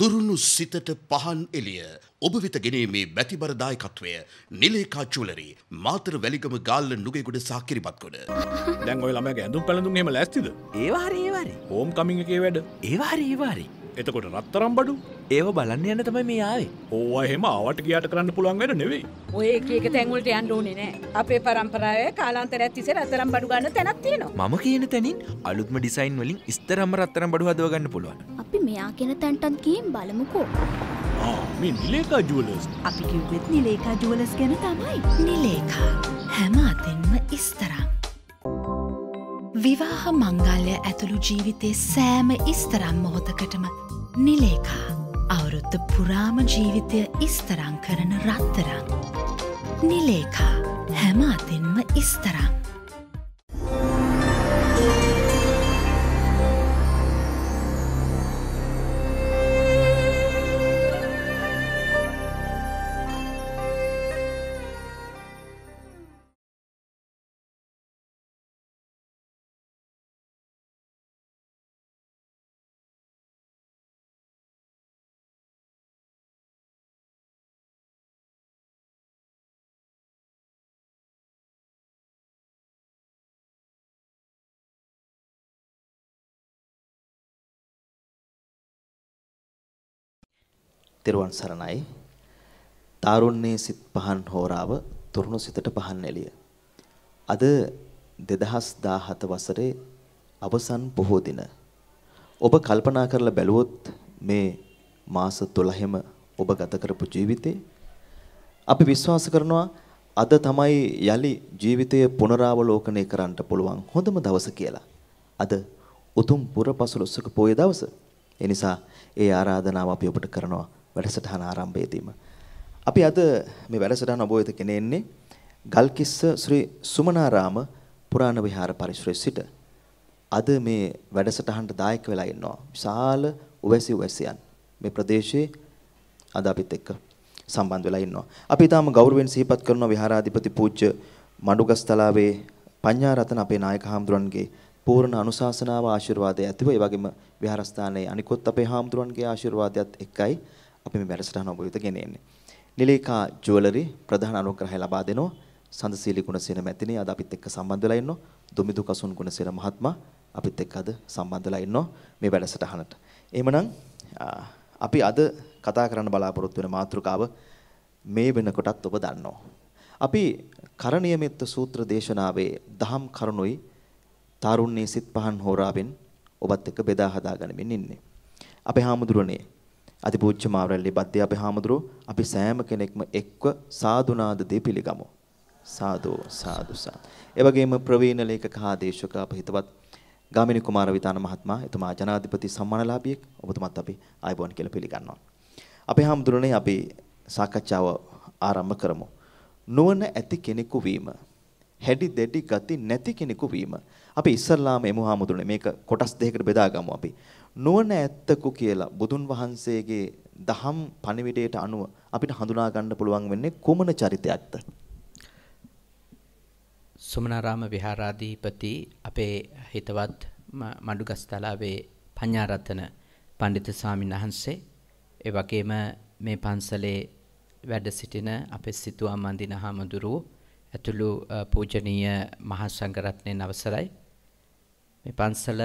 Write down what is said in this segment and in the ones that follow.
තුරුණු සිතට පහන් එලිය ඔබ වෙත ගෙනීමේ බැතිබර දායකත්වය නිලේකා චුවලරි මාතර වැලිගම ගාල්ල නුගේගොඩ සහ කිරිබත්ගොඩ. දැන් ඔය ළමයාගේ ඇඳුම් පැළඳුම් එහෙම ලෑස්තිද? ඒවාරි ඒවාරි. හෝම් කමින් එකේ වැඩ. ඒවාරි ඒවාරි. එතකොට රත්තරම් බඩු ඒව බලන්න යන්න තමයි මේ ආවේ. ඕවා එහෙම ආවට ගියාට කරන්න පුළුවන් වැඩ නෙවෙයි. ඔය එක එක තැන්වලට යන්න ඕනේ නෑ. අපේ පරම්පරාවේ කාලාන්තරයක් තිස්සේ රත්තරන් බඩු ගන්න තැනක් තියෙනවා. මම කියන තැනින් අලුත්ම ඩිසයින් වලින් ඉස්තරම්ම රත්තරම් බඩු හදව ගන්න පුළුවන්. අපි මෙයා කෙන තැන්ටත් ගිහින් බලමුකෝ. ආ මේ නිලේකා ජුවලර්ස් අපි කිව්වෙත් නිලේකා ජුවලස් ගැන තමයි. නිලේකා හැම අතින්ම ඉස්තරම්. විවාහ මංගල්‍ය ඇතුළු ජීවිතේ සෑම ඉස්තරම් මොහොතකටම නිලේකා අවුරුද්ධ පුරාම ජීවිතය ඉස්තරං කරන රත්තරං. නිලේකා හැම අතින්ම ඉස්තරං. තෙරුවන් සරණයි. තාරුණ්‍යයේ සිත් පහන් හෝරාව තුරුණු සිතට පහන් එළිය. අද 2017 වසරේ අවසන් පොහෝ දින. ඔබ කල්පනා කරලා බැලුවොත් මේ මාස 12ෙම ඔබ ගත කරපු ජීවිතේ අපි විශ්වාස කරනවා අද තමයි යලි ජීවිතය පුනරාවලෝකනය කරන්න පුළුවන් හොඳම දවස කියලා. අද උතුම් පුරපසළොස්වක පොය දවස. ඒ නිසා ඒ ආරාධනාව අපි ඔබට කරනවා වැඩසටහන ආරම්භයේදීම. අපි අද මේ වැඩසටහන ඔබ වෙත ගෙනෙන්නේ ගල්කිස්ස ශ්‍රී සුමනාරාම පුරාණ විහාර පරිසරයේ සිට. අද මේ වැඩසටහනට දායක වෙලා ඉන්නවා විශාල උවැසි උවැසියන්. මේ ප්‍රදේශයේ අද අපිත් එක්ක සම්බන්ධ වෙලා ඉන්නවා. අපි ඊටාම ගෞරවයෙන් සිහිපත් කරන විහාරාධිපති පූජ්‍ය මඩුගස්තලාවේ පඤ්ඤාරතන අපේ නායක හාමුදුරන්ගේ පූර්ණ අනුශාසනාව ආශිර්වාදය ඇතිව ඒ වගේම විහාරස්ථානයේ අනිකොත් අපේ හාමුදුරන්ගේ ආශිර්වාදයත් එක්කයි අපි මේ වැඩසටහන ඔබ වෙත ගෙනෙන්නේ. නිලේකා ජුවලරි ප්‍රධාන අනුග්‍රහය ලබා දෙනවා. සඳසීලි ගුණසේන මැතිණිය අද අපිත් එක්ක සම්බන්ධ වෙලා ඉන්නවා. දුමිදු කසුන් ගුණසේන මහත්මයා අපිත් එක්ක අද සම්බන්ධ වෙලා ඉන්නවා මේ වැඩසටහනට. එහෙමනම් අපි අද කතා කරන්න බලාපොරොත්තු වෙන මාතෘකාව මේ වෙනකොටත් ඔබ දන්නවා. අපි කරණීය මෙත්ත සූත්‍ර දේශනාවේ දහම් කරුණුයි තාරුණ්‍යයේ සිත් පහන් හෝරාවෙන් ඔබත් එක්ක බෙදා හදා ගනිමින් ඉන්නේ. අපේ හාමුදුරනේ අතිපූජ්‍ය මාවරල්ලි බද්දේ අපේ හාමුදුරුවෝ අපි සෑම කෙනෙක්ම එක්ව සාදුනාද දී පිළිගමු. සාදු සාදු සාදු. ඒ වගේම ප්‍රවීණ ලේඛක හා දේශක අප හිතවත් ගාමිණී කුමාර විතාන මහත්මයා එතුමා ජනාධිපති සම්මානලාභියෙක් ඔබතුමත් අපි ආයුබෝවන් කියලා පිළිගන්නවා. අපේ හාමුදුරනේ අපි සාකච්ඡාව ආරම්භ කරමු. නුවණ ඇති කෙනෙකු වීම හැඩි දෙඩි ගති නැති කෙනෙකු වීම. අපි ඉස්සල්ලාම එමු හාමුදුරනේ මේක කොටස් දෙකකට බෙදාගමු අපි. නුවණ ඇත්තකු කියලා බුදුන් වහන්සේගේ දහම් පණිවිඩයට අනුව අපිට හඳුනා ගන්න පුළුවන් වෙන්නේ කුමන චරිතයක්ද? සුමනාරාම විහාරාධිපති අපේ හිතවත් මඩුගස්තලාවේ පඤ්ඤාරතන පඬිතු ස්වාමීන් වහන්සේ ඒ වගේම මේ පන්සලේ වැඩ සිටින අපේ සිතුවා මන්දින හාමුදුරුවෝ ඇතුළු පූජනීය මහා සංඝරත්නයන් අවසරයි මේ පන්සල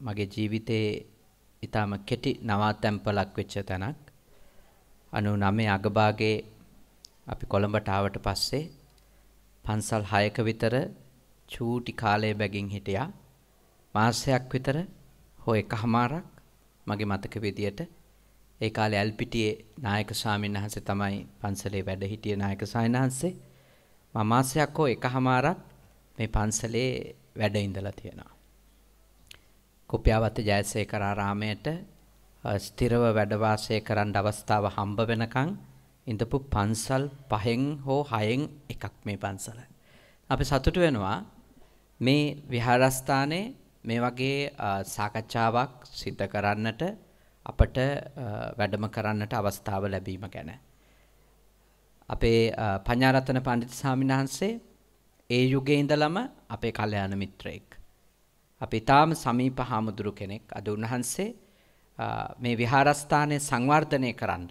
මගේ ජීවිතේ ඊටම කෙටි නවාතැන්පලක් වෙච්ච තැනක්. 99 අගභාගයේ අපි කොළඹට ආවට පස්සේ පන්සල් 6ක විතර චූටි කාලයේ බැගින් හිටියා. මාසයක් විතර හෝ එකහමාරක් මගේ මතක විදියට ඒ කාලේ ඇල්පිටියේ නායක ස්වාමීන් වහන්සේ තමයි පන්සලේ වැඩ හිටිය නායක ස්වාමීන් වහන්සේ. මම මාසයක් හෝ එකහමාරක් මේ පන්සලේ වැඩ ඉඳලා තියෙනවා. කුප්‍යාවත ජයසේකර ආරාමයට ස්ථිරව වැඩ වාසය කරන්න අවස්ථාව හම්බ වෙනකන් ඉඳපු පන්සල් පහෙන් හෝ හයෙන් එකක් මේ පන්සල. අපි සතුටු වෙනවා මේ විහාරස්ථානයේ මේ වගේ සාකච්ඡාවක් සිද්ධ කරන්නට අපට වැඩම කරන්නට අවස්ථාව ලැබීම ගැන. අපේ පඤ්ඤාරතන පඬිත් ස්වාමීන් වහන්සේ ඒ යුගයේ ඉඳලම අපේ කල්යාණ මිත්‍රයෙක්. අපි තාම සමීප හාමුදුරු කෙනෙක්. අද උන්වහන්සේ මේ විහාරස්ථානය සංවර්ධනය කරන්න.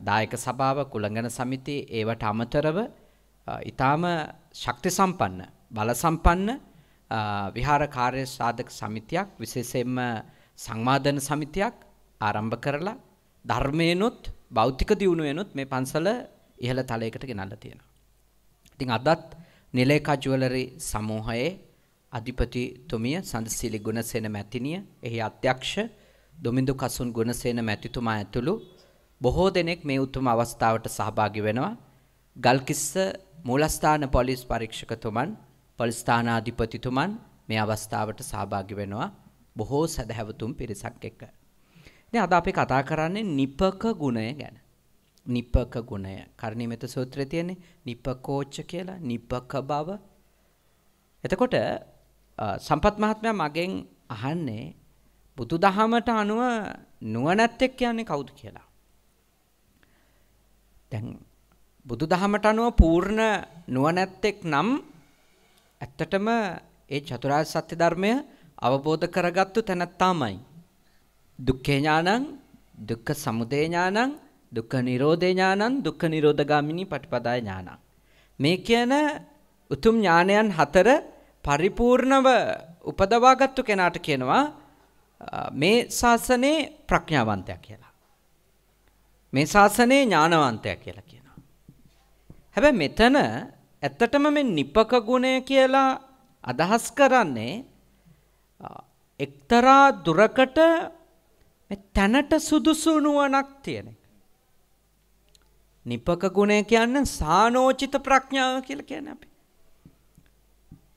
දායක සභාව කුළඟන සමිති ඒවට අමතරව ඉතාම ශක්ති සම්පන්න බල සම්පන්න විහාර කාර්ය සාධක සමිතියක් විශේෂයෙන්ම සංවාධන සමිතියක් ආරම්භ කරලා ධර්මයනුත් භෞතික දියුණුවනුත් මේ පන්සල ඉහළ තලයකට ගෙනල්ලා තියෙනවා. ඉතින් අදත් නිලේකා ජුවලරි සමූහයේ අධිපතිතුමිය සඳසිලි ගුණසේන මැතිනිය එහි අධ්‍යක්ෂ දොමින්දු කසුන් ගුණසේන මැතිතුමා ඇතුළු බොහෝ දෙනෙක් මේ උතුම් අවස්ථාවට සහභාගි වෙනවා. ගල්කිස්ස මූලස්ථාන පොලිස් පරීක්ෂකතුමන් පොලිස්ථානාධිපතිතුමන් මේ අවස්ථාවට සහභාගි වෙනවා බොහෝ සැදැහැවතුම් පිරිසක් එක්ක. දැන් අද අපි කතා කරන්නේ නිපක ගුණය ගැන. නිපක ගුණය. කර්ණීමෙත සූත්‍රයේ තියෙන්නේ නිපකෝච්ච කියලා නිපක බව. එතකොට සම්පත් මහත්මයා මගෙන් අහන්නේ බුදුදහමට අනුව නුවණැත්තෙක් කියන්නේ කවුද කියලා. දැන් බුදුදහමට අනුව පූර්ණ නුවණැත්තෙක් නම් ඇත්තටම ඒ චතුරාර්ය සත්‍ය ධර්මය අවබෝධ කරගත්තු තැනැත්තාමයි. දුක්ඛේ ඥානං, දුක්ඛ සමුදය ඥානං, දුක්ඛ නිරෝධේ ඥානං, දුක්ඛ නිරෝධගාමිනී පටිපදාය ඥානං. මේ කියන උතුම් ඥානයන් හතර පරිපූර්ණව උපදවාගත්තු කෙනාට කියනවා මේ ශාසනයේ ප්‍රඥාවන්තයා කියලා. මේ ශාසනයේ ඥානවන්තයා කියලා කියනවා. හැබැයි මෙතන ඇත්තටම මේ නිපක ගුණය කියලා අදහස් කරන්නේ එක්තරා දුරකට තැනට සුදුසු නුවණක් තියෙන එක. නිපක ගුණය කියන්නේ සානෝචිත ප්‍රඥාව කියලා කියන්නේ අපි.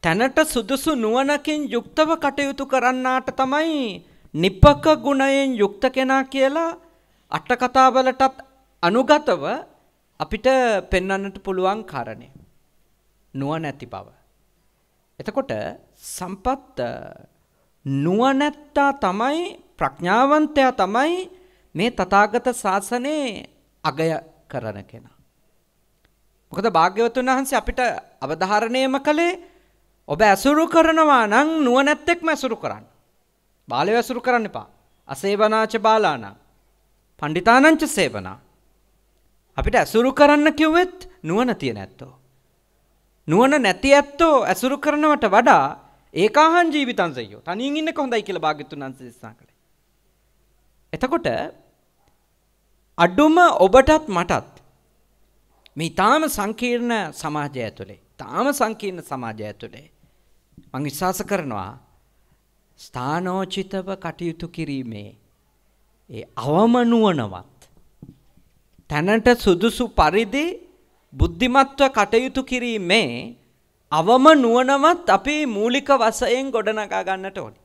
තැනට සුදුසු නුවණකින් යුක්තව කටයුතු කරන්නාට තමයි නිපක ගුණයෙන් යුක්ත කෙනා කියලා අට කතාවලටත් අනුගතව අපිට පෙන්වන්නට පුළුවන් කාරණේ. නුවණැති බව. එතකොට සම්පත් නුවණැත්තා තමයි ප්‍රඥාවන්තයා තමයි මේ තථාගත ශාසනයේ අගය කරන කෙනා. මොකද භාග්‍යවතුන් වහන්සේ අපිට අවධාරණයම කළේ ඔබ ඇසුරු කරනවා නම් නුවණැත්තෙක්ම ඇසුරු කරන්න. බාලයෝ ඇසුරු කරන්න එපා. අසේවනාච බාලානම්. පණ්ඩිතානංච සේවනා. අපිට ඇසුරු කරන්න කිව්වෙත් නුවණ තියෙන ඇත්තෝ. නුවණ නැති ඇත්තෝ ඇසුරු කරනවට වඩා ඒකාහං ජීවිතං සයෝ. තනියෙන් ඉන්නක හොඳයි කියලා භාග්‍යතුන් වහන්සේ දේශනා කළේ. එතකොට අඩුම ඔබටත් මටත් මේ තාම සංකීර්ණ සමාජය ඇතුලේ තාම සංකීර්ණ සමාජය ඇතුලේ මං විශ්වාස කරනවා ස්ථානෝචිතව කටයුතු කිරීමේ ඒ අවම නුවණවත් තැනට සුදුසු පරිදි බුද්ධිමත්ව කටයුතු කිරීමේ අවම නුවණවත් අපේ මූලික වශයෙන් ගොඩනගා ගන්නට ඕනේ.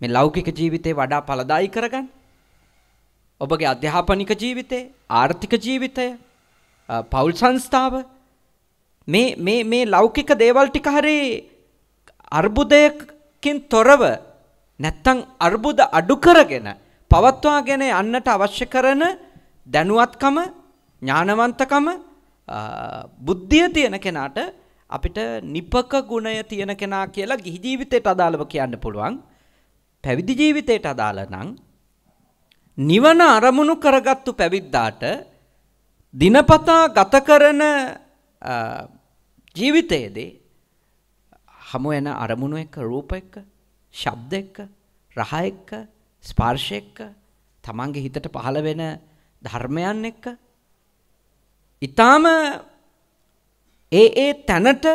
මේ ලෞකික ජීවිතේ වඩා ඵලදායී කරගන්න. ඔබගේ අධ්‍යාපනික ජීවිතේ, ආර්ථික ජීවිතය, පෞල් සංස්ථාව මේ මේ මේ ලෞකික දේවල් ටික හරි අර්බුදයකින් තොරව නැත්තම් අර්බුද අඩු කරගෙන පවත්වාගෙන යන්නට අවශ්‍ය කරන දැනුවත්කම ඥානවන්තකම බුද්ධිය තියෙන කෙනාට අපිට නිපක ගුණය තියෙන කෙනා කියලා ගිහි ජීවිතයට අදාළව කියන්න පුළුවන්. පැවිදි ජීවිතයට අදාළ නම් නිවන අරමුණු කරගත්තු පැවිද්දාට දිනපතා ගත කරන ජීවිතයේදී හමු වෙන අරමුණු එක්ක රූප එක්ක ශබ්ද එක්ක රහ එක්ක ස්පර්ශ එක්ක තමන්ගේ හිතට පහළ වෙන ධර්මයන් එක්ක ඊටාම ඒ ඒ තැනට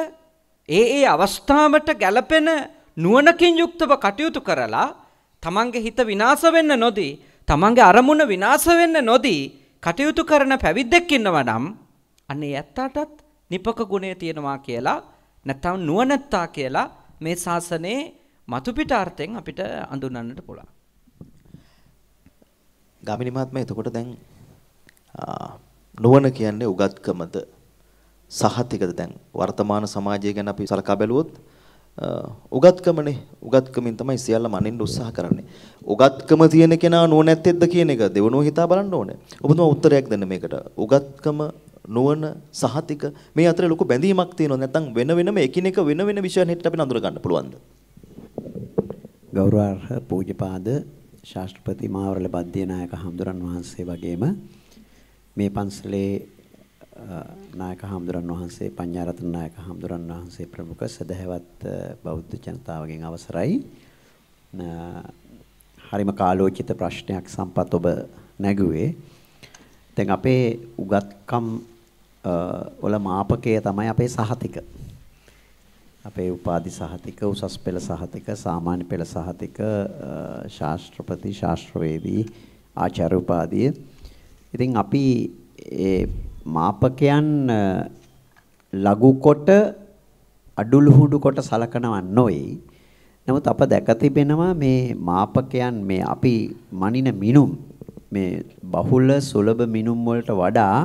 ඒ ඒ අවස්ථාවට ගැලපෙන නුවණකින් යුක්තව කටයුතු කරලා තමන්ගේ හිත විනාශ වෙන්න නොදී තමන්ගේ අරමුණ විනාශ වෙන්න නොදී කටයුතු කරන පැවිද්දෙක් ඉන්නවා නම් අන්නේ ඇත්තටත් නිපක ගුණය තියෙනවා කියලා නැත්නම් නුවණැත්තා කියලා මේ ශාසනයේ මතු පිට අර්ථයෙන් අපිට අඳුනන්නට පුළුවන්. ගාමිණී මහත්මයා එතකොට දැන් නුවණ කියන්නේ උගත්කමද සහතිකද දැන් වර්තමාන සමාජය ගැන අපි සලකා බැලුවොත් උගත්කමනේ උගත්කමින් තමයි සියල්ලම අනින්න උත්සාහ කරන්නේ. උගත්කම තියෙන කෙනා නුවණැත්තෙක්ද කියන එක දෙවනුව හිතා බලන්න ඕනේ. ඔබතුමා උත්තරයක් දෙන්න මේකට. උගත්කම නුවණ සහතික මේ අතර ලොකු බැඳීමක් තියෙනවා නැත්නම් වෙන වෙනම එකිනෙක වෙන වෙන විෂයන් හිට අපි නඳුර ගන්න පුළුවන්ද? ගෞරවාර්හ පූජ්‍යපාද ශාස්ත්‍රපති මාවරල බද්දේනායක හඳුරන් වහන්සේ වගේම මේ පන්සලේ අ, නායක හඳුරන් වහන්සේ පඤ්ඤාරතන නායක හඳුරන් වහන්සේ ප්‍රමුඛ සදහැවත් අ, බෞද්ධ ජනතාවගෙන් අවසරයි. අ, හරිම කාලෝචිත ප්‍රශ්නයක් සම්පත් ඔබ නැගුවේ. දැන් අපේ උගත්කම් අ, වල මාපකය තමයි අපේ සහතික. අපේ උපාධි සහතික උසස් පෙළ සහතික සාමාන්‍ය පෙළ සහතික අ, ශාස්ත්‍රපති ශාස්ත්‍රවේදී ආචාර්ය උපාධිය ඉතින් අපි ඒ මාපකයන් අ, ලඝු කොට අඩුලුහුඩු කොට සලකනවා නොවේ නමුත් අප දැක තිබෙනවා මේ මාපකයන් මේ අපි මනින මිනුම් මේ බහුල සුලභ මිනුම් වලට වඩා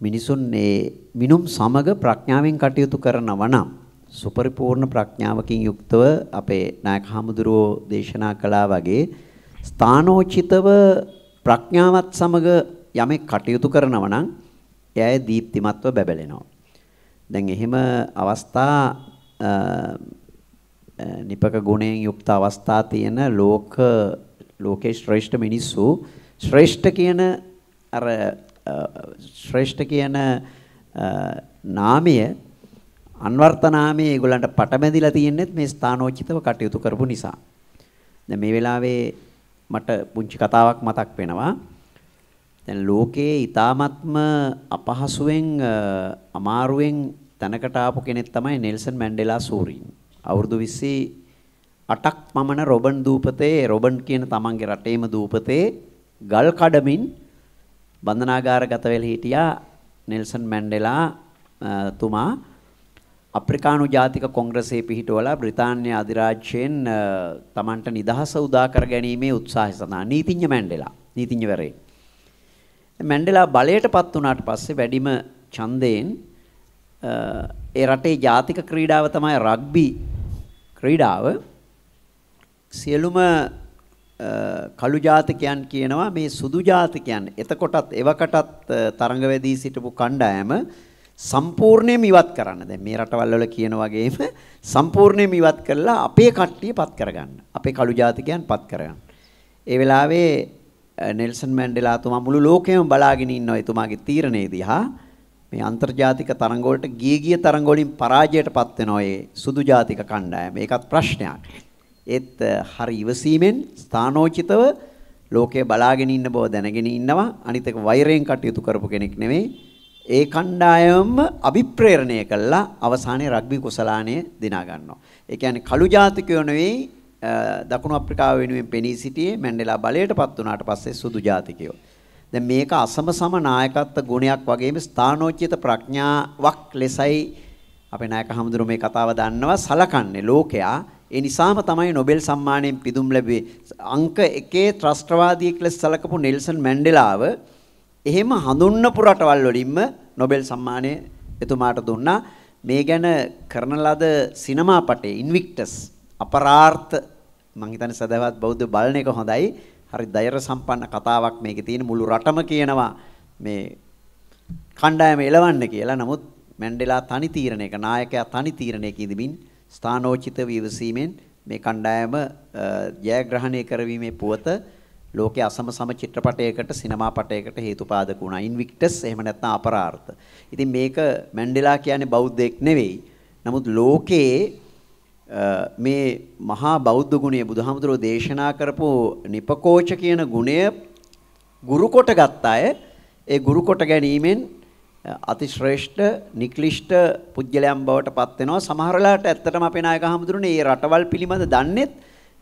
මිනිසුන් ඒ මිනුම් සමග ප්‍රඥාවෙන් කටයුතු කරනවා නම් සුපරිපූර්ණ ප්‍රඥාවකින් යුක්තව අපේ නායක හමුදුරෝ දේශනා කළා වගේ ස්ථානෝචිතව ප්‍රඥාවත් සමග යමෙක් කටයුතු කරනවා නම් එයයි දීප්තිමත්ව බැබලෙනවා. දැන් එහෙම අවස්ථා අ, අ, නිපක ගුණයෙන් යුක්ත අවස්ථා තියෙන ලෝක ලෝකේ ශ්‍රේෂ්ඨ මිනිස්සු ශ්‍රේෂ්ඨ කියන අර අ, ශ්‍රේෂ්ඨ කියන අ, නාමය අන්වර්ථ නාමයේ ඒගොල්ලන්ට පටබැඳිලා තියෙන්නේ මේ ස්ථානෝචිතව කටයුතු කරපු නිසා. දැන් මේ වෙලාවේ මට පුංචි කතාවක් මතක් වෙනවා. දැන් ලෝකයේ ඊ타මත්ම අපහසුවෙන් අ, අමාරුවෙන් තැනකට ආපු කෙනෙක් තමයි නෙල්සන් මැන්ඩෙලා සූරීන්. අවුරුදු 28ක් පමණ රොබන් දූපතේ රොබන් කියන තමන්ගේ රටේම දූපතේ ගල් කඩමින් බන්ධනාගාරගත වෙලා හිටියා නෙල්සන් මැන්ඩෙලා අ, තුමා. අප්‍රිකානු ජාතික කොංග්‍රසයේ පිහිටුවලා බ්‍රිතාන්‍ය අධිරාජ්‍යයෙන් අ, තමන්ට නිදහස උදා කර ගැනීමේ උත්සාහය සඳහා නීතිඥ මැන්ඩෙලා නීතිඥවරේ මැන්ඩෙලා බලයටපත් වුණාට පස්සේ වැඩිම ඡන්දයෙන් අ, ඒ රටේ ජාතික ක්‍රීඩාව තමයි රග්බි ක්‍රීඩාව. සියලුම අ, කළු ජාතිකයන් කියනවා මේ සුදු ජාතිකයන් එතකොටත් එවකටත් අ, තරඟ වැදී සිටපු කණ්ඩායම සම්පූර්ණයෙන්ම ඉවත් කරන්න. දැන් මේ රටවල් වල කියන වගේම සම්පූර්ණයෙන්ම ඉවත් කරලා අපේ කට්ටිය පත් කරගන්න. අපේ කළු ජාතිකයන් පත් කරගන්න. ඒ වෙලාවේ අ, නෙල්සන් මැන්ඩෙලා තුමා මුළු ලෝකෙම බලාගෙන ඉන්නවා එතුමාගේ තීරණය දිහා. මේ අන්තර්ජාතික තරඟ වලට ගිය ගිය තරඟ වලින් පරාජයටපත් වෙනවා ඒ සුදු ජාතික කණ්ඩායම. ඒකත් ප්‍රශ්නයක්. ඒත් අ, හරි ඉවසීමෙන් ස්ථානෝචිතව ලෝකය බලාගෙන ඉන්න බව දැනගෙන ඉන්නවා. අනිත් එක වෛරයෙන් කටයුතු කරපු කෙනෙක් නෙවෙයි. ඒ කණ්ඩායමම අභිප්‍රේරණය කළා අවසානයේ රග්බි කුසලානය දිනා ගන්නවා. ඒ කියන්නේ කළු ජාතිකයෝ නෙවෙයි අ, දකුණු අප්‍රිකාව වෙනුවෙන් පෙනී සිටියේ මැන්ඩෙලා බලයටපත් වුණාට පස්සේ සුදු ජාතිකයෝ. දැන් මේක අසම සම නායකත්ව ගුණයක් වගේම ස්ථානෝචිත ප්‍රඥාවක් ලෙසයි අපේ නායක හමුදුරු මේ කතාව දන්නවා සලකන්නේ ලෝකයා ඒ නිසාම තමයි නොබෙල් සම්මානයෙන් පිදුම් ලැබුවේ. අංක 1 ත්‍රස්තවාදියෙක් ලෙස සලකපු නෙල්සන් මැන්ඩෙලාව එහෙම හඳුන්වපු රටවල් වලින්ම නොබෙල් සම්මානය එතුමාට දුන්නා. මේ ගැන කරන ලද සිනමා පටේ ඉන්වික්ටස් අපරාර්ථ මං හිතන්නේ සදාවත් බෞද්ධ බලන එක හොඳයි. හරි ධෛර්ය සම්පන්න කතාවක් මේකේ තියෙන මුළු රටම කියනවා. මේ කණ්ඩායම එලවන්න කියලා. නමුත් මැන්ඩෙලා තනි තීරණයක නායකයා තනි තීරණයක ඉදමින් ස්ථානෝචිත විවසීමෙන් මේ කණ්ඩායම අ, ජයග්‍රහණය කරවීමේ පුවත ලෝකයේ අසම සම චිත්‍රපටයකට සිනමා පටයකට හේතුපාදක වුණා. ඉන්වික්ටස් එහෙම නැත්නම් අපරාර්ථ. ඉතින් මේක මැන්ඩෙලා කියන්නේ බෞද්ධයෙක් නෙවෙයි. නමුත් ලෝකයේ අ, මේ මහා බෞද්ධ ගුණය බුදුහාමුදුරෝ දේශනා කරපු නිපකෝච කියන ගුණය ගුරු කොට ගත්ත අය ඒ ගුරු කොට ගැනීමෙන් අතිශ්‍රේෂ්ඨ නික්ලිෂ්ට පුජ්‍යලයන් බවට පත් වෙනවා සමහර වෙලාවට ඇත්තටම අපේ නායක හමුදුරනේ මේ රටවල් පිළිබඳ දන්නේත්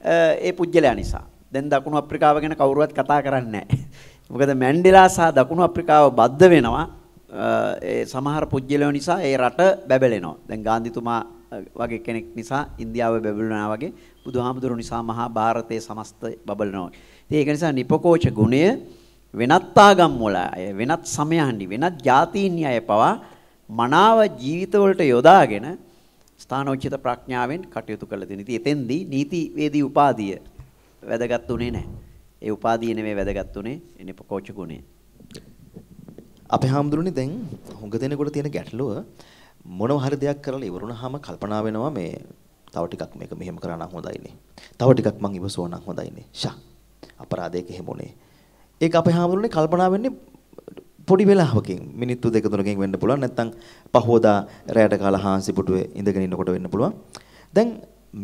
ඒ පුජ්‍යලයා නිසා. දැන් දකුණු අප්‍රිකාව ගැන කවුරුවත් කතා කරන්නේ නැහැ. මොකද මැන්ඩෙලා සහ දකුණු අප්‍රිකාව බද්ධ වෙනවා ඒ සමහර පුජ්‍යලයෝ නිසා ඒ රට බැබලෙනවා. දැන් ගාන්ධිතුමා වගේ කෙනෙක් නිසා ඉන්දියාව බැබලුණා වගේ බුදුහාමුදුරු නිසා මහා ಭಾರತයේ සමස්ත බබලනවා. ඉතින් ඒක නිසා නිපකෝච ගුණය වෙනත් ආගම් වල අය වෙනත් සමයන්හි වෙනත් ජාතීන්හි අය පවා මනාව ජීවිතවලට යොදාගෙන ස්ථානෝචිත ප්‍රඥාවෙන් කටයුතු කළ දෙන. ඉතින් එතෙන්දී නීතිවේදී උපාධිය වැදගත් උනේ නැහැ. ඒ උපාධිය නෙමෙයි වැදගත් උනේ එනිප කෝච ගුණය. අපේ හාමුදුරනේ දැන් හුඟ දෙනෙකුට තියෙන ගැටලුව මොනව හරි දෙයක් කරලා ඉවරුනහම කල්පනා වෙනවා මේ තව ටිකක් මේක මෙහෙම කරා නම් හොඳයිනේ. තව ටිකක් මං ඉවසුවා නම් හොඳයිනේ. ෂා. අපරාධයක හැමුණේ. ඒක අපේ හැමෝටම කල්පනා වෙන්නේ පොඩි වෙලාවකින් මිනිත්තු දෙක තුනකින් වෙන්න පුළුවන් නැත්නම් පහෝදා රැයට කාලා හාන්සි පුටුවේ ඉඳගෙන ඉන්නකොට වෙන්න පුළුවන්. දැන්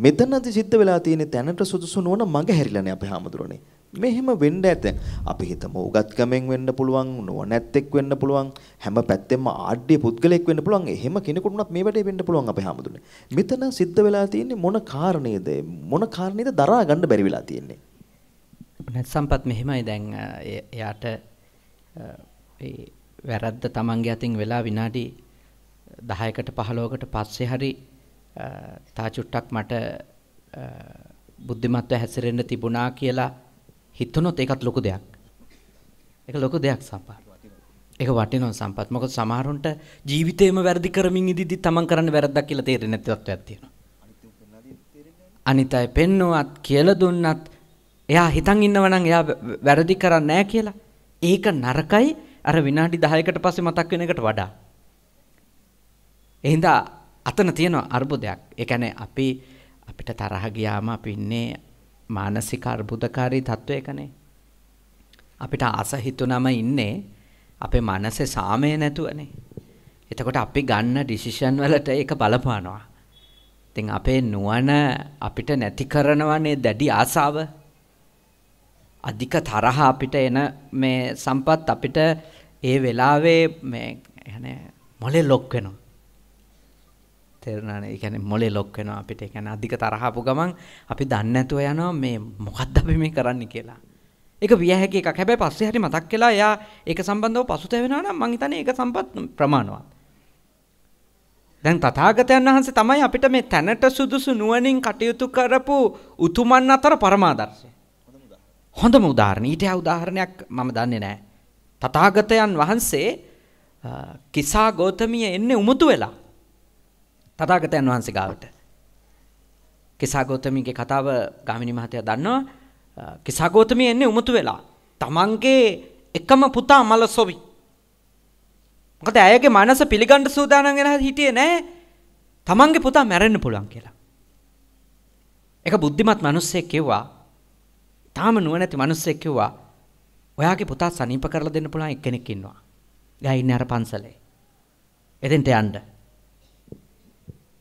මෙතනදී සිද්ධ වෙලා තියෙන තැනට සුදුසු නොවන මඟ හැරිලානේ අපේ හැමදෙරෝනේ. මෙහෙම වෙන්න ඇත. අපි හිතමු උගත්කමෙන් වෙන්න පුළුවන්, නුවණැත්තෙක් වෙන්න පුළුවන්, හැම පැත්තෙම ආඩ්‍ය පුද්ගලෙක් වෙන්න පුළුවන්. එහෙම කෙනෙකුට උනත් මේ වැඩේ වෙන්න පුළුවන් අපේ හැමදෙරෝනේ. මෙතන සිද්ධ වෙලා තියෙන්නේ මොන කාරණේද? මොන කාරණේද දරා ගන්න බැරි වෙලා තියෙන්නේ? නැත් සම්පත් මෙහෙමයි දැන් එයාට ඒ වැරද්ද තමන්ගේ අතින් වෙලා විනාඩි 10කට 15කට පස්සේ හරි තා චුට්ටක් මට බුද්ධිමත්ව හැසිරෙන්න තිබුණා කියලා හිතුනොත් ඒකත් ලොකු දෙයක්. ඒක ලොකු දෙයක් සම්පත්. ඒක වටිනවා සම්පත්. මොකද සමහරුන්ට ජීවිතේම වැරදි කරමින් ඉදිද්දි තමන් කරන්න වැරද්දක් කියලා තේරෙන්නේ නැති තත්ත්වයක් තියෙනවා. අනිත් අය පෙන්නුවත් කියලා දුන්නත් එයා හිතන් ඉන්නව නම් එයා වැරදි කරන්නේ නැහැ කියලා. ඒක නරකයි අර විනාඩි 10කට පස්සේ මතක් වෙන එකට වඩා. එහෙනම් අතන තියෙන අර්බුදයක්. ඒ කියන්නේ අපි අපිට තරහ ගියාම අපි ඉන්නේ මානසික අර්බුදකාරී තත්වයකනේ. අපිට ආස හිතුනම ඉන්නේ අපේ මනසේ සාමය නැතුවනේ. එතකොට අපි ගන්න ඩිසිෂන් වලට ඒක බලපානවා. ඉතින් අපේ නුවණ අපිට නැති කරනවනේ දැඩි ආසාව. අධික තරහ අපිට එන මේ සම්පත් අපිට ඒ වෙලාවේ මේ يعني මොලේ ලොක් වෙනවා. තේරුණානේ? ඒ කියන්නේ මොලේ ලොක් වෙනවා අපිට. ඒ කියන්නේ අධික තරහපු ගමන් අපි දන්නේ නැතුව යනවා මේ මොකද්ද අපි මේ කරන්නේ කියලා. ඒක විය හැකි එකක්. හැබැයි පස්සේ හරි මතක් වෙලා එයා ඒක සම්බන්ධව පසුතැවෙනවා නම් මං හිතන්නේ ඒක සම්පත් ප්‍රමාණවත්. දැන් තථාගතයන් වහන්සේ තමයි අපිට මේ තැනට සුදුසු නුවණින් කටයුතු කරපු උතුමන් අතර පරමාදර්ශය. හොඳම උදාහරණ. ඊට උදාහරණයක් මම දන්නේ නැහැ. තථාගතයන් වහන්සේ කිසා ගෞතමිය එන්නේ උමුතු වෙලා. තථාගතයන් වහන්සේ ගාවට. කිසා ගෞතමියගේ කතාව ගාමිණී මහත්තයා දන්නවා. කිසා ගෞතමිය එන්නේ උමුතු වෙලා. තමන්ගේ එකම පුතා මලසොවි. මොකද ඇයගේ මනස පිළිගන්න සූදානම් වෙලා හිටියේ නැහැ. තමන්ගේ පුතා මැරෙන්න පුළුවන් කියලා. එක බුද්ධිමත් මිනිස්සෙක් කිව්වා තාම නුවණැති මිනිස්සෙක් කිව්වා ඔයාගේ පුතා සනීප කරලා දෙන්න පුළුවන් එක්කෙනෙක් ඉන්නවා. එයා ඉන්නේ අර පන්සලේ. එතෙන්ට යන්න.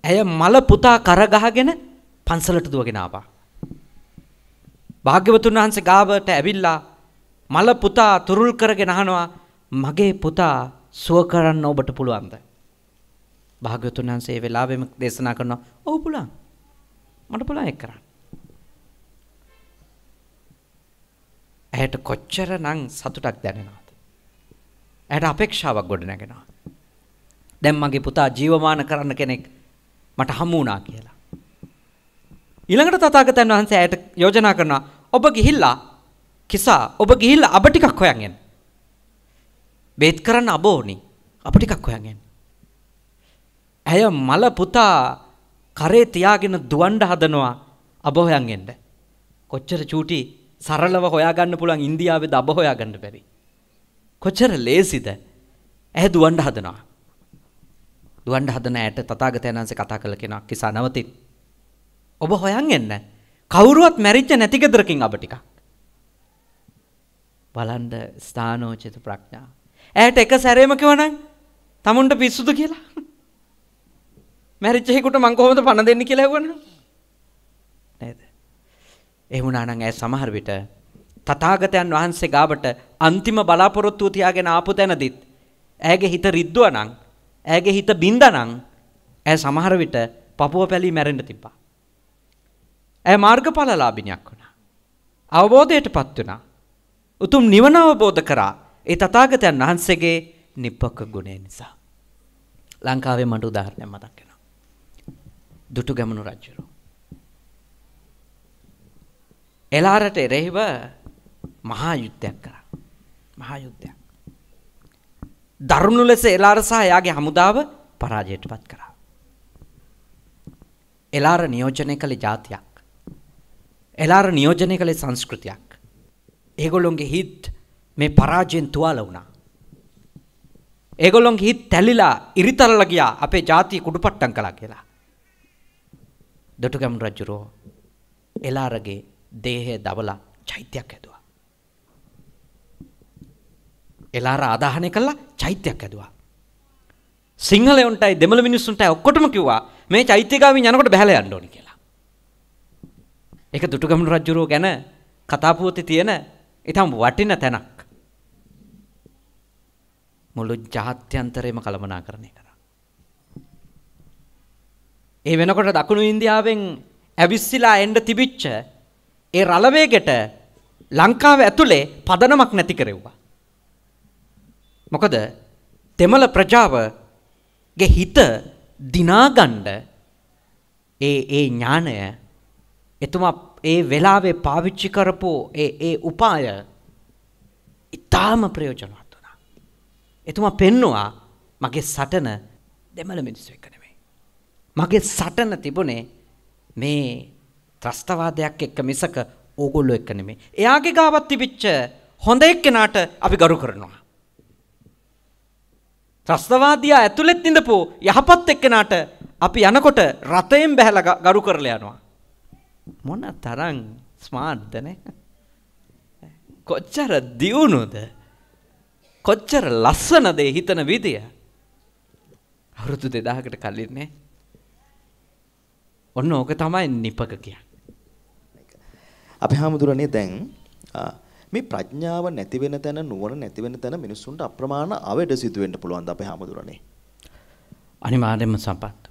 ඇය මල පුතා කරගහගෙන පන්සලට දුවගෙන ආවා. භාග්‍යවතුන් වහන්සේ ගාවට ඇවිල්ලා මල පුතා තුරුල් කරගෙන අහනවා මගේ පුතා සුව කරන්න ඔබට පුළුවන්ද? භාග්‍යවතුන් වහන්සේ ඒ වෙලාවෙම දේශනා කරනවා ඔව් පුළුවන්. මට පුළුවන් ඒක කරන්න. ඇයට කොච්චර නම් සතුටක් දැනෙනවද? ඇයට අපේක්ෂාවක් ගොඩ නැගෙනවා. දැන් මගේ පුතා ජීවමාන කරන්න කෙනෙක් මට හමු වුණා කියලා. ඊළඟට තථාගතයන් වහන්සේ ඇයට යෝජනා කරනවා ඔබ ගිහිල්ලා කිසා ඔබ ගිහිල්ලා අබ ටිකක් හොයන් එන්න. බේත් කරන්න අබ ඕනි. අබ ටිකක් හොයන් එන්න. ඇය මල පුතා කරේ තියාගෙන දුවන්න හදනවා අබ හොයන් එන්න. කොච්චර චූටි සරලව හොයාගන්න පුළුවන් ඉන්දියාවේ දබ හොයාගන්න බැරි. කොච්චර ලේසිද? ඇහැ දුවන්න හදනවා. දුවන්න හදන ඇයට තථාගතයන් වහන්සේ කතා කළ කෙනා කිසා නවතින්. ඔබ හොයන් එන්න. කවුරුවත් මැරිච්ච නැති ගෙදරකින් අබ ටිකක්. බලන්න ස්ථානෝචිත ප්‍රඥා. ඇයට එක සැරේම කිව්වනම් තමුන්ට පිස්සුද කියලා. මැරිච්ච හේකට මං කොහොමද පණ දෙන්නේ කියලා ඇහුවනම්. නේද? ඒ වුණා නම් ඇය සමහර විට තථාගතයන් වහන්සේ ගාවට අන්තිම බලාපොරොත්තුව තියාගෙන ආපු තැනදිත් ඇයගේ හිත රිද්දුවා නම් ඇයගේ හිත බින්දා නම් ඇය සමහර විට පපුව පැලී මැරෙන්න තිබ්බා. ඇය මාර්ගඵලලාභිනියක් වුණා. අවබෝධයටපත් වුණා. උතුම් නිවන අවබෝධ කරා. ඒ තථාගතයන් වහන්සේගේ නිප්පක ගුණය නිසා. ලංකාවේ මට උදාහරණයක් මතක් වෙනවා. දුටුගැමුණු රජුරෝ එලාරට එරෙහිව මහා යුද්ධයක් කරා. මහා යුද්ධයක්. දරුණු ලෙස එලාර සහ එයාගේ හමුදාව පරාජයට පත් කරා. එලාර නියෝජනය කළේ ජාතියක්. එලාර නියෝජනය කළේ සංස්කෘතියක්. ඒගොල්ලොන්ගේ හිත් මේ පරාජයෙන් තුවාල වුණා. ඒගොල්ලොන්ගේ හිත් තැලිලා ඉරිතලලා ගියා අපේ ජාතිය කුඩුපට්ටම් කළා කියලා. දොටුගැමුණු රජුරෝ එලාරගේ දේහය දවලා චෛත්‍යයක් හැදුවා. එලාර ආදාහනය කළා චෛත්‍යයක් හැදුවා. සිංහලයොන්ටයි දෙමළ මිනිස්සුන්ටයි ඔක්කොටම කිව්වා මේ චෛත්‍යගාමින් යනකොට බැහැලා යන්න ඕනි කියලා. ඒක දුටුගැමුණු රජුරෝ ගැන කතාපුවතේ තියෙන ඊටම වටින තැනක්. මුළු ජාත්‍යන්තරයම කළමනාකරණය කරා. ඒ වෙනකොට දකුණු ඉන්දියාවෙන් ඇවිස්සිලා එන්න තිබිච්ච ඒ රළවේගෙට ලංකාව ඇතුලේ පදනමක් නැති කරෙව්වා. මොකද දෙමළ ප්‍රජාවගේ හිත දිනාගණ්ඩ ඒ ඒ ඥානය එතුමා ඒ වෙලාවේ පාවිච්චි කරපු ඒ ඒ උපාය ඉතාම ප්‍රයෝජනවත් වුණා. එතුමා පෙන්නවා මගේ සටන දෙමළ මිනිස්සු එක්ක නෙමෙයි. මගේ සටන තිබුණේ මේ ත්‍රස්තවාදයක් එක්ක මිසක ඕගොල්ලෝ එක්ක නෙමෙයි. එයාගේ ගාවත් තිබිච්ච හොඳ එක්කෙනාට අපි ගරු කරනවා. ත්‍රස්තවාදියා ඇතුළෙත් ඉඳපු යහපත් එක්කෙනාට අපි යනකොට රථයෙන් බැහැලා ගරු කරලා යනවා. මොන තරම් ස්මාර්ට්ද නේ? කොච්චර දියුණුද? කොච්චර ලස්සනද හිතන විදිය? අවුරුදු 2000කට කලින් නේ. ඔන්න ඕක තමයි නිපක කියන්නේ. අපි හාමුදුරනේ දැන් මේ ප්‍රඥාව නැති වෙන තැන නුවණ නැති වෙන තැන මිනිස්සුන්ට අප්‍රමාණ අවඩ සිදු වෙන්න පුළුවන් ද අපේ හාමුදුරනේ. අනිවාර්යයෙන්ම සම්පත්.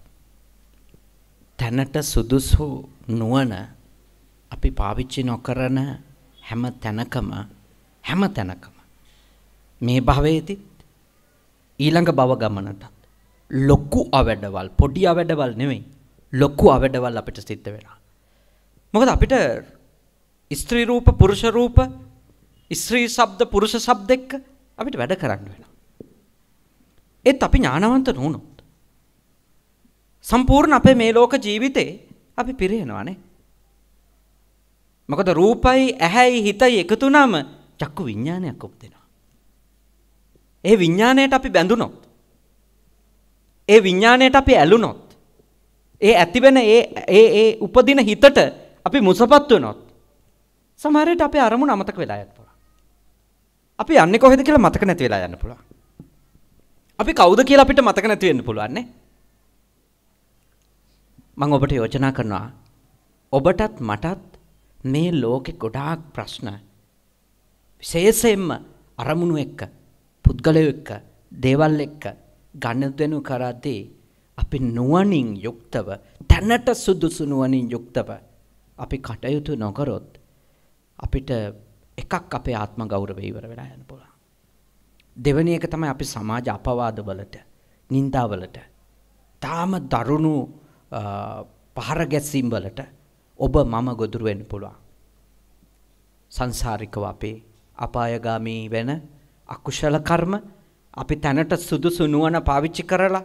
තැනට සුදුසු නුවණ අපි පාවිච්චි නොකරන හැම තැනකම හැම තැනකම මේ භවයේදී ඊළඟ භව ගමනට ලොකු අවැඩවල් පොඩි අවැඩවල් නෙමෙයි ලොකු අවැඩවල් අපිට සිද්ධ වෙනවා. මොකද අපිට ස්ත්‍රී රූප පුරුෂ රූප ස්ත්‍රී ශබ්ද පුරුෂ ශබ්ද එක්ක අපිට වැඩ කරන්න වෙනවා. ඒත් අපි ඥානවන්ත නොවුනොත් සම්පූර්ණ අපේ මේ ලෝක ජීවිතේ අපි පිරිනවනේ. මොකද රූපයි ඇහැයි හිතයි එකතු වුනම චක්කු විඥානයක් උපදිනවා. ඒ විඥාණයට අපි බැඳුනොත් ඒ විඥාණයට අපි ඇලුනොත් ඒ ඇතිවෙන ඒ ඒ ඒ උපදින හිතට අපි මුසපත් වෙනොත් සමහර විට අපේ අරමුණ අමතක වෙලා යන්න පුළුවන්. අපි යන්නේ කොහෙද කියලා මතක නැති වෙලා යන්න පුළුවන්. අපි කවුද කියලා අපිට මතක නැති වෙන්න පුළුවන් නේ. මම ඔබට යෝජනා කරනවා ඔබටත් මටත් මේ ලෝකේ ගොඩාක් ප්‍රශ්න විශේෂයෙන්ම අරමුණු එක්ක පුද්ගලයෝ එක්ක දේවල් එක්ක ගනුදෙනු කරද්දී අපි නුවණින් යුක්තව තැනට සුදුසු නුවණින් යුක්තව අපි කටයුතු නොකරොත් අපිට එකක් අපේ ආත්ම ගෞරවය ඉවර වෙලා යන්න පුළුවන්. දෙවෙනි එක තමයි අපි සමාජ අපවාදවලට, නින්දාවලට, තාම දරුණු පහර ගැස්සීම් වලට ඔබ මම ගොදුරු වෙන්න පුළුවන්. සංසාරිකව අපේ අපායගාමී වෙන අකුශල කර්ම අපි තැනට සුදුසු නුවණ පාවිච්චි කරලා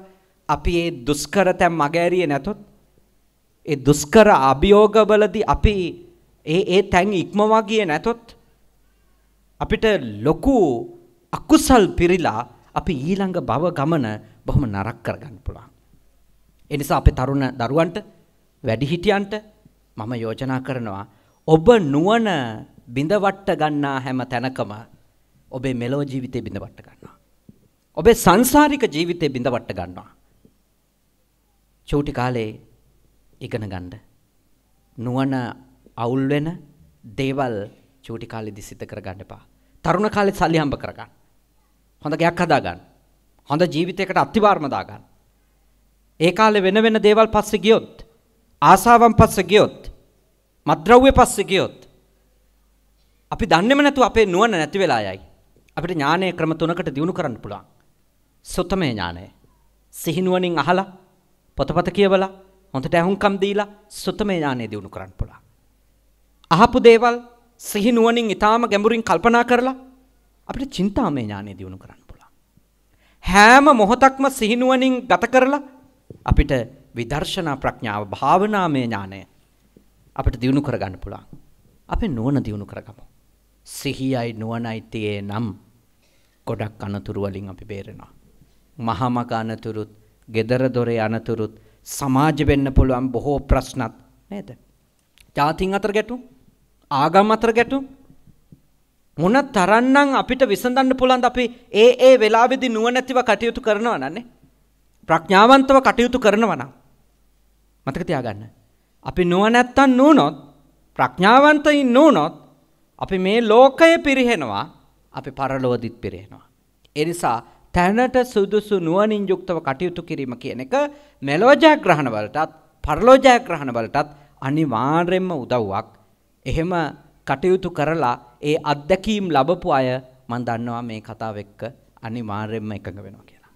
අපි ඒ දුෂ්කර තැන් මගෑරියේ නැතොත් ඒ දුෂ්කර අභියෝගවලදී අපි ඒ ඒ තැන් ඉක්මවා ගියේ නැතොත් අපිට ලොකු අකුසල් පිරීලා අපි ඊළඟ භව ගමන බොහොම නරක කරගන්න පුළුවන්. ඒ නිසා අපේ තරුණ දරුවන්ට වැඩිහිටියන්ට මම යෝජනා කරනවා ඔබ නුවණ බිඳවට්ට ගන්නා හැම තැනකම ඔබේ මෙලොව ජීවිතේ බිඳවට්ට ගන්නවා. ඔබේ සංසාරික ජීවිතේ බිඳවට්ට ගන්නවා. චූටි කාලේ ඉගෙන ගන්න. නුවණ අවුල් වෙන දේවල් චූටි කාලේදී සිත කරගන්න එපා. තරුණ කාලේ සල්ලි හම්බ කරගන්න. හොඳ ගයක් හදාගන්න. හොඳ ජීවිතයකට අත්තිවාරම දාගන්න. ඒ කාලේ වෙන වෙන දේවල් පස්සේ ගියොත් ආසාවන් පස්සේ ගියොත් මත්ද්‍රව්‍ය පස්සේ ගියොත් අපි දන්නේම නැතුව අපේ නුවණ නැති වෙලා යයි. අපිට ඥානයේ ක්‍රම තුනකට දියුණු කරන්න පුළුවන්. සුතමේ ඥානය. සිහිනුවණින් අහලා පොතපත කියවලා හොඳට ඇහුම්කම් දීලා සුතමේ ඥානය දියුණු කරන්න පුළුවන්. අහපු දේවල් සිහිනුවණින් ඊටාම ගැඹුරින් කල්පනා කරලා අපිට චින්තාමය ඥානය දියුණු කරන්න පුළුවන්. හැම මොහොතක්ම සිහිනුවණින් ගත කරලා අපිට විදර්ශනා ප්‍රඥාව භාවනාමය ඥානය අපිට දියුණු කරගන්න පුළුවන්. අපි නුවණ දියුණු කරගමු. සිහියයි නුවණයි තියේ නම් ගොඩක් අනතුරු වලින් අපි බේරෙනවා. මහමග අනතුරුත්, gedara dore අනතුරුත්, සමාජ වෙන්න පුළුවන් බොහෝ ප්‍රශ්නත් නේද? ජාතින් අතර ගැටුම්, ආගම් අතර ගැටුම් මොන තරන්නම් අපිට විසඳන්න පුළුවන්ද අපි ඒ ඒ වෙලාවේදී නුවණැතිව කටයුතු කරනවා නන්නේ. ප්‍රඥාවන්තව කටයුතු කරනවා නම් මතක තියාගන්න. අපි නුවණැත්තන් නුනොත් ප්‍රඥාවන්තයින් නුනොත් අපි මේ ලෝකය පිරිහෙනවා අපි පරලෝදිත් පිරිහෙනවා. ඒ නිසා තැනට සුදුසු නුවණින් යුක්තව කටයුතු කිරීම කියන එක මෙලෝ ජයග්‍රහණ වලටත් පරලෝ ජයග්‍රහණ වලටත් අනිවාර්යෙන්ම උදව්වක්. එහෙම කටයුතු කරලා ඒ අත්දැකීම් ලබපු අය මම දන්නවා මේ කතාව එක්ක අනිවාර්යෙන්ම එකඟ වෙනවා කියලා.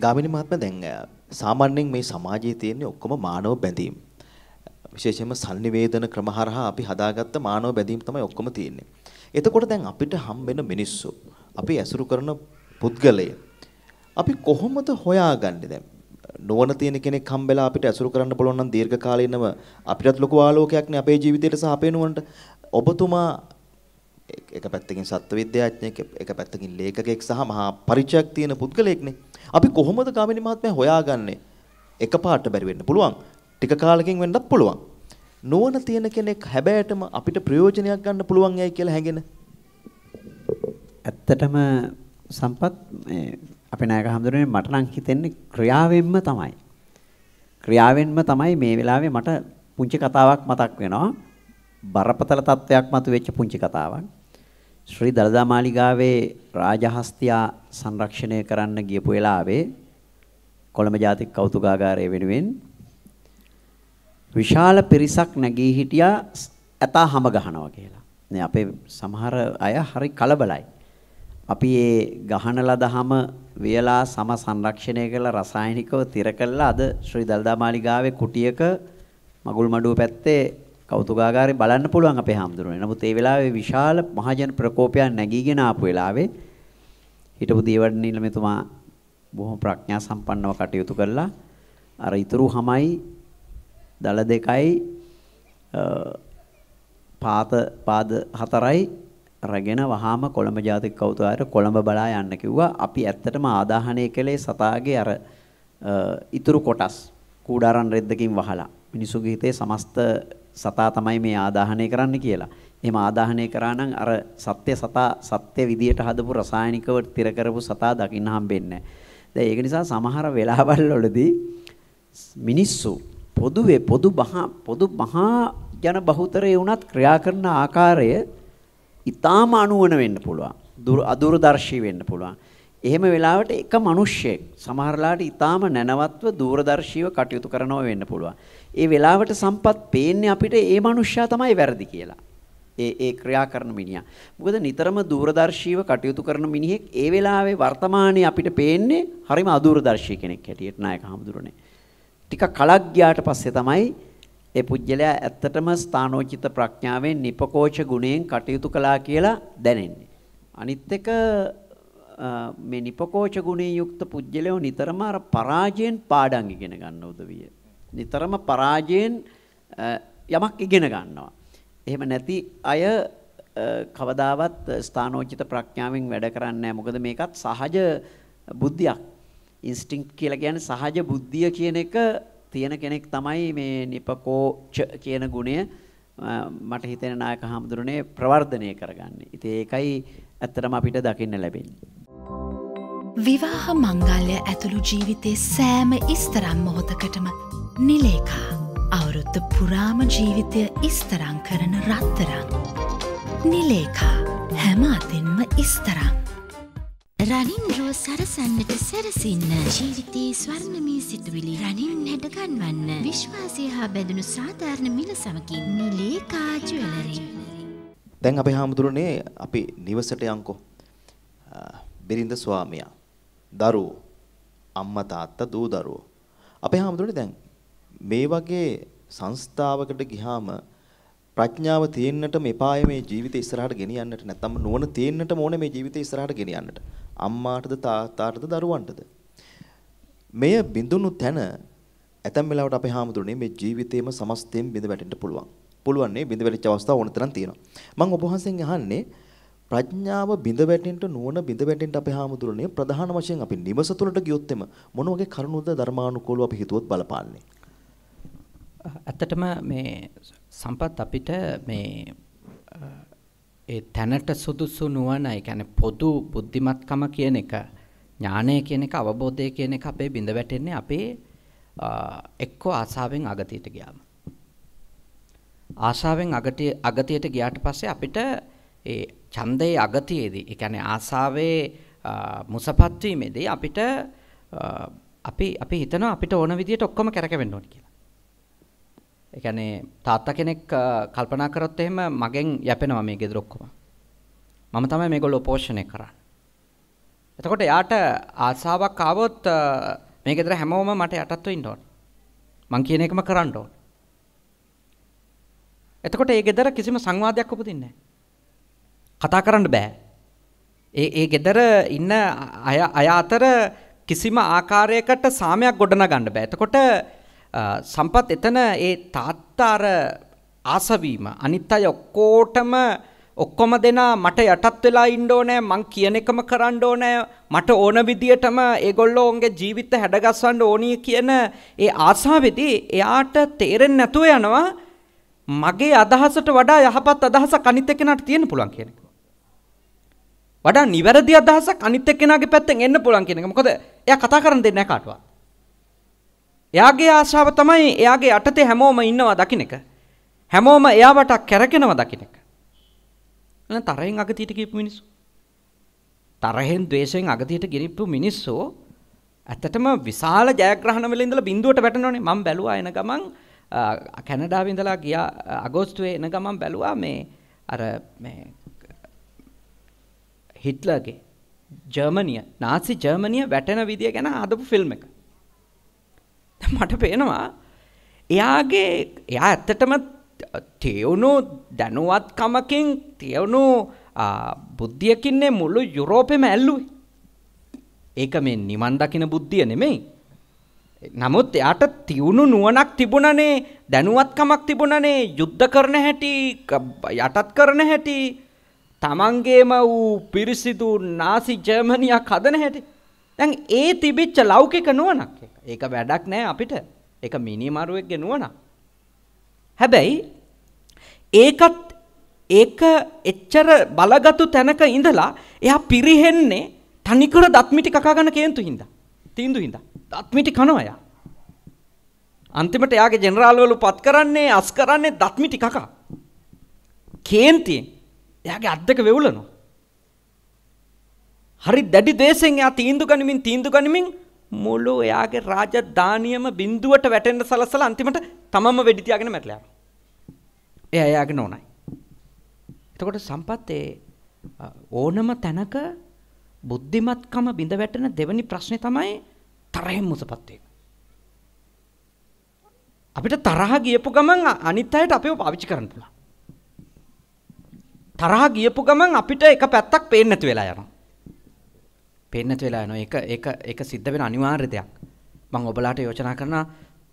ගාමිණී මහත්මයා දැන් සාමාන්‍යයෙන් මේ සමාජයේ තියෙන ඔක්කොම මානව බැඳීම්. විශේෂයෙන්ම sannivedana ක්‍රම හරහා අපි හදාගත්ත මානව බැඳීම් තමයි ඔක්කොම තියෙන්නේ. එතකොට දැන් අපිට හම්බෙන මිනිස්සු අපි ඇසුරු කරන පුද්ගලය අපි කොහොමද හොයාගන්නේ දැන් නුවණ තියෙන කෙනෙක් හම්බෙලා අපිට ඇසුරු කරන්න පුළුවන් නම් දීර්ඝ කාලීනව අපිටත් ලොකු ආලෝකයක් නේ අපේ ජීවිතයට සහ අපේ නුවණට. ඔබතුමා එක පැත්තකින් සත්ව විද්‍යාඥයෙක් එක පැත්තකින් ලේඛකයෙක් සහ මහා පරිචයක් තියෙන පුද්ගලයෙක්නේ අපි කොහොමද ගාමිණී මහත්මයා හොයාගන්නේ? එකපාරට බැරි වෙන්න පුළුවන්. ටික කාලෙකින් වෙන්නත් පුළුවන්. නුවණ තියෙන කෙනෙක් හැබෑටම අපිට ප්‍රයෝජනයක් ගන්න පුළුවන් යයි කියලා හැඟෙන? ඇත්තටම සම්පත් අපේ නායක හඳුනන්නේ මට නම් හිතෙන්නේ ක්‍රියාවෙන්ම තමයි. ක්‍රියාවෙන්ම තමයි මේ වෙලාවේ මට පුංචි කතාවක් මතක් වෙනවා. බරපතල තත්වයක් මතුවෙච්ච පුංචි කතාවක්. ශ්‍රී දලදා මාලිගාවේ රාජහස්තියා සංරක්ෂණය කරන්න ගියපු වෙලාවේ කොළඹ ජාතික කෞතුකාගාරය වෙනුවෙන් විශාල පිරිසක් නැගී හිටියා ඇතා හැම ගහනවා කියලා. නේ අපේ සමහර අය හරි කලබලයි. අපි ඒ ගහන ලදහම වියලා සම සංරක්ෂණය කළ රසායනිකව තිර කළා අද ශ්‍රී දල්දා මාලිගාවේ කුටියක මගුල් මඩුව පැත්තේ කෞතුකාගාරේ බලන්න පුළුවන් අපේ හාමුදුරුවනේ. නමුත් ඒ වෙලාවේ විශාල මහජන ප්‍රකෝපයක් නැගීගෙන ආපු වෙලාවේ හිටපු දේවඩනීල මෙතුමා බොහොම ප්‍රඥා සම්පන්නව කටයුතු කළා. අර ඊතුරු හැමයි දල දෙකයි පාත පාද හතරයි රැගෙන වහාම කොළඹ ජාතික කෞතුකාගාරය කොළඹ බලා යන්න කිව්වා. අපි ඇත්තටම ආදාහනය කළේ සතාගේ අර ඉතුරු කොටස් කූඩාරන් රෙද්දකින් වහලා. මිනිසුගේ හිතේ සමස්ත සතා තමයි මේ ආදාහනය කරන්න කියලා. එහෙම ආදාහනය කරා නම් අර සත්‍ය සතා සත්‍ය විදියට හදපු රසායනිකව තිර කරපු සතා දකින්න හම්බෙන්නේ නැහැ. ඒක නිසා සමහර වෙලාවල් වලදී මිනිස්සු පොදුවේ පොදු මහා පොදු මහා ජන බහුතරය වුණත් ක්‍රියා කරන ආකාරය ඊටාම අනුවණ වෙන්න පුළුවන්. අදූරදර්ශී වෙන්න පුළුවන්. එහෙම වෙලාවට එක මිනිහෙක් සමහරලාට ඊටාම නැනවත්ව දූරදර්ශීව කටයුතු කරනව වෙන්න පුළුවන්. ඒ වෙලාවට සම්පත් පේන්නේ අපිට ඒ මිනිහයා තමයි වැරදි කියලා. ඒ ඒ ක්‍රියා කරන මිනිහා. මොකද නිතරම දූරදර්ශීව කටයුතු කරන මිනිහෙක් ඒ වෙලාවේ වර්තමානයේ අපිට පේන්නේ හරිම අදූරදර්ශී කෙනෙක් හැටියට නායක හමුදුරනේ. ටික කලක් ගියාට පස්සේ තමයි ඒ පුජ්‍යලයා ඇත්තටම ස්ථානෝචිත ප්‍රඥාවෙන් නිපකෝච ගුණයෙන් කටයුතු කළා කියලා දැනෙන්නේ. අනිත් එක මේ නිපකෝච ගුණයෙන් යුක්ත පුජ්‍යලයෝ නිතරම අර පරාජයෙන් පාඩම් ඉගෙන ගන්න උදවිය. නිතරම පරාජයෙන් යමක් ඉගෙන ගන්නවා. එහෙම නැති අය කවදාවත් ස්ථානෝචිත ප්‍රඥාවෙන් වැඩ කරන්නේ නැහැ. මොකද මේකත් සහජ බුද්ධියක්. ඉන්ස්ටින්ක්ට් කියලා කියන්නේ සහජ බුද්ධිය කියන එක තියෙන කෙනෙක් තමයි මේ නිපකෝච කියන ගුණය මට හිතෙන නායක හාමුදුරනේ ප්‍රවර්ධනය කරගන්නේ. ඉතින් ඒකයි ඇත්තටම අපිට දකින්න ලැබෙන්නේ. විවාහ මංගල්‍ය ඇතුළු ජීවිතේ සෑම ඉස්තරම් මොහොතකටම නිලේකා අවුරුද්ධ පුරාම ජීවිතය ඉස්තරං කරන රත්තරං. නිලේකා හැම අතින්ම ඉස්තරං. රනින් රෝ සරසන්නට සැරසින්න ජීවිතයේ ස්වර්ණමී සිතුවිලි රනින් හැඩගන්වන්න විශ්වාසය හා බැඳුණු සාධාරණ මිල සමකින් නිලේකා ජුවලරි. දැන් අපේ හාමුදුරනේ අපි නිවසට යන්කෝ. බිරිඳ ස්වාමියා, දරුවෝ, අම්මා තාත්තා දූ දරුවෝ. අපේ හාමුදුරනේ දැන් මේ වගේ සංස්ථාවකට ගිහාම ප්‍රඥාව තියෙන්නට මෙපාය මේ ජීවිතය ඉස්සරහට ගෙනියන්නට නැත්නම් නුවණ තියෙන්නට ඕනේ මේ ජීවිතය ඉස්සරහට ගෙනියන්නට. අම්මාටද තාත්තාටද දරුවන්ටද. මෙය බිඳුණු තැන ඇතැම් වෙලාවට අපේ හාමුදුරනේ මේ ජීවිතේම සමස්තයෙන් බිඳ වැටෙන්න පුළුවන්. පුළුවන් නේ බිඳ වැටිච්ච අවස්ථා ඕන තරම් තියෙනවා. මම ඔබ වහන්සේගෙන් අහන්නේ ප්‍රඥාව බිඳ වැටෙන්න නුවණ බිඳ වැටෙන්න අපේ හාමුදුරනේ ප්‍රධාන වශයෙන් අපි නිවස තුළට ගියොත් එම මොන වගේ කරුණුද ධර්මානුකූලව අපි හිතුවොත් බලපාන්නේ? ඇත්තටම මේ සම්පත් අපිට මේ අ, ඒ තැනට සුදුසු නුවණ ඒ කියන්නේ පොදු බුද්ධිමත්කම කියන එක ඥානය කියන එක අවබෝධය කියන එක අපේ බිඳ වැටෙන්නේ අපේ අ, එක්කෝ ආසාවෙන් අගතියට ගියාම ආශාවෙන් අගතිය අගතියට ගියාට පස්සේ අපිට ඒ ඡන්දයේ අගතියේදී ඒ කියන්නේ ආසාවේ අ, මුසපත් වීමේදී අපිට අ, අපි අපි හිතනවා අපිට ඕන විදියට ඔක්කොම කරකවෙන්න ඕනේ කියලා. ඒ කියන්නේ තාත්තා කෙනෙක් අ, කල්පනා කරොත් එහෙම මගෙන් යැපෙනවා මේ ගෙදර ඔක්කොම. මම තමයි මේගොල්ලෝ පෝෂණය කරන්නේ. එතකොට එයාට ආසාවක් ආවොත් අ, මේ ගෙදර හැමෝම මට යටත් වෙන්න ඕනේ. මං කියන එකම කරන්න ඕනේ. එතකොට ඒ ගෙදර කිසිම සංවාදයක් උපදින්නේ නැහැ. කතා කරන්න බෑ. ඒ ඒ ගෙදර ඉන්න අය අය අතර කිසිම ආකාරයකට සාමයක් ගොඩනගන්න බෑ. එතකොට අ, සම්පත් එතන ඒ තාත්තා අර ආසවීම අනිත් අය ඔක්කොටම ඔක්කොම දෙනා මට යටත් වෙලා ඉන්න ඕනේ මං කියන එකම කරන්න ඕනේ මට ඕන විදියටම ඒගොල්ලෝ ඔවුන්ගේ ජීවිත හැඩගස්වන්න ඕනී කියන ඒ ආසාවේදී එයාට තේරෙන්නේ නැතුව යනවා මගේ අදහසට වඩා යහපත් අදහසක් අනිත් එක්කෙනාට තියෙන්න පුළුවන් කියන එක. වඩා නිවැරදි අදහසක් අනිත් එක්කෙනාගේ පැත්තෙන් එන්න පුළුවන් කියන එක. මොකද එයා කතා කරන්න දෙන්නේ නැහැ කාටවත්. එයාගේ ආශාව තමයි එයාගේ යටතේ හැමෝම ඉන්නවා දකින්න එක. හැමෝම එයාවට කැරකෙනවා දකින්න එක. එහෙනම් තරහෙන් අගතියට ගියපු මිනිස්සු. තරහෙන් ද්වේෂයෙන් අගතියට ගිරිප්පු මිනිස්සු ඇත්තටම විශාල ජයග්‍රහණ වල ඉඳලා බිඳුවට වැටෙනවනේ. මම බැලුවා එන ගමන් අ, කැනඩාවේ ඉඳලා ගියා අ, අගෝස්තුවේ එන ගමන් බැලුවා මේ අර මේ හිට්ලර්ගේ ජර්මනිය නාසි ජර්මනිය වැටෙන විදිය ගැන හදපු ෆිල්ම් එක. දැන් මට පේනවා එයාගේ එයා ඇත්තටම තියුණු දැනුවත්කමකින් තියුණු ආ, බුද්ධියකින්නේ මුළු යුරෝපෙම ඇල්ලුවේ. ඒක මේ නිවන් දකින බුද්ධිය නෙමෙයි. නමුත් එයාට තියුණු නුවණක් තිබුණනේ දැනුවත්කමක් තිබුණනේ යුද්ධ කරන හැටි ක- යටත් කරන හැටි තමන්ගේම වූ පිරිසිදු නාසි ජර්මනියක් හදන හැටි දැන් ඒ තිබිච්ච ලෞකික නුවණක් ඒක. ඒක වැඩක් නෑ අපිට. ඒක මිනිමරුවෙක්ගේ නුවණක්. හැබැයි ඒකත් ඒක එච්චර බලගතු තැනක ඉඳලා එයා පිරිහෙන්නේ තනිකර දත්මිටි කකා ගන්න කේන්තු හින්දා. තීන්දුව හින්දා. දත්මිටි කනවා එයා. අන්තිමට එයාගේ ජෙනරාල්වලු පත් කරන්නේ අස් කරන්නේ දත්මිටි කකා. කේන්තියෙන් එයාගේ අත් දෙක වෙවුලනවා. හරි දැඩි දේශෙන් එයා තීන්දුව ගනිමින් තීන්දුව ගනිමින් මුළු එයාගේ රාජධානියම බිඳුවට වැටෙන්න සලසලා අන්තිමට තමම වෙඩි තියාගෙන මැරලා යනවා. එයා එයාගේ නෝනයි. එතකොට සම්පත් ඒ අ, ඕනම තැනක බුද්ධිමත්කම බිඳ වැටෙන දෙවැනි ප්‍රශ්නේ තමයි තරහෙන් මුසපත් වීම. අපිට තරහ ගියපු ගමන් අ- අනිත් අයට අපිව පාවිච්චි කරන්න පුළුවන්. තරහ ගියපු ගමන් අපිට එක පැත්තක් පේන්නේ නැති වෙලා යනවා. පේන්නේ නැති වෙලා යනවා. ඒක ඒක ඒක සිද්ධ වෙන අනිවාර්ය දෙයක්. මම ඔබලාට යෝජනා කරනවා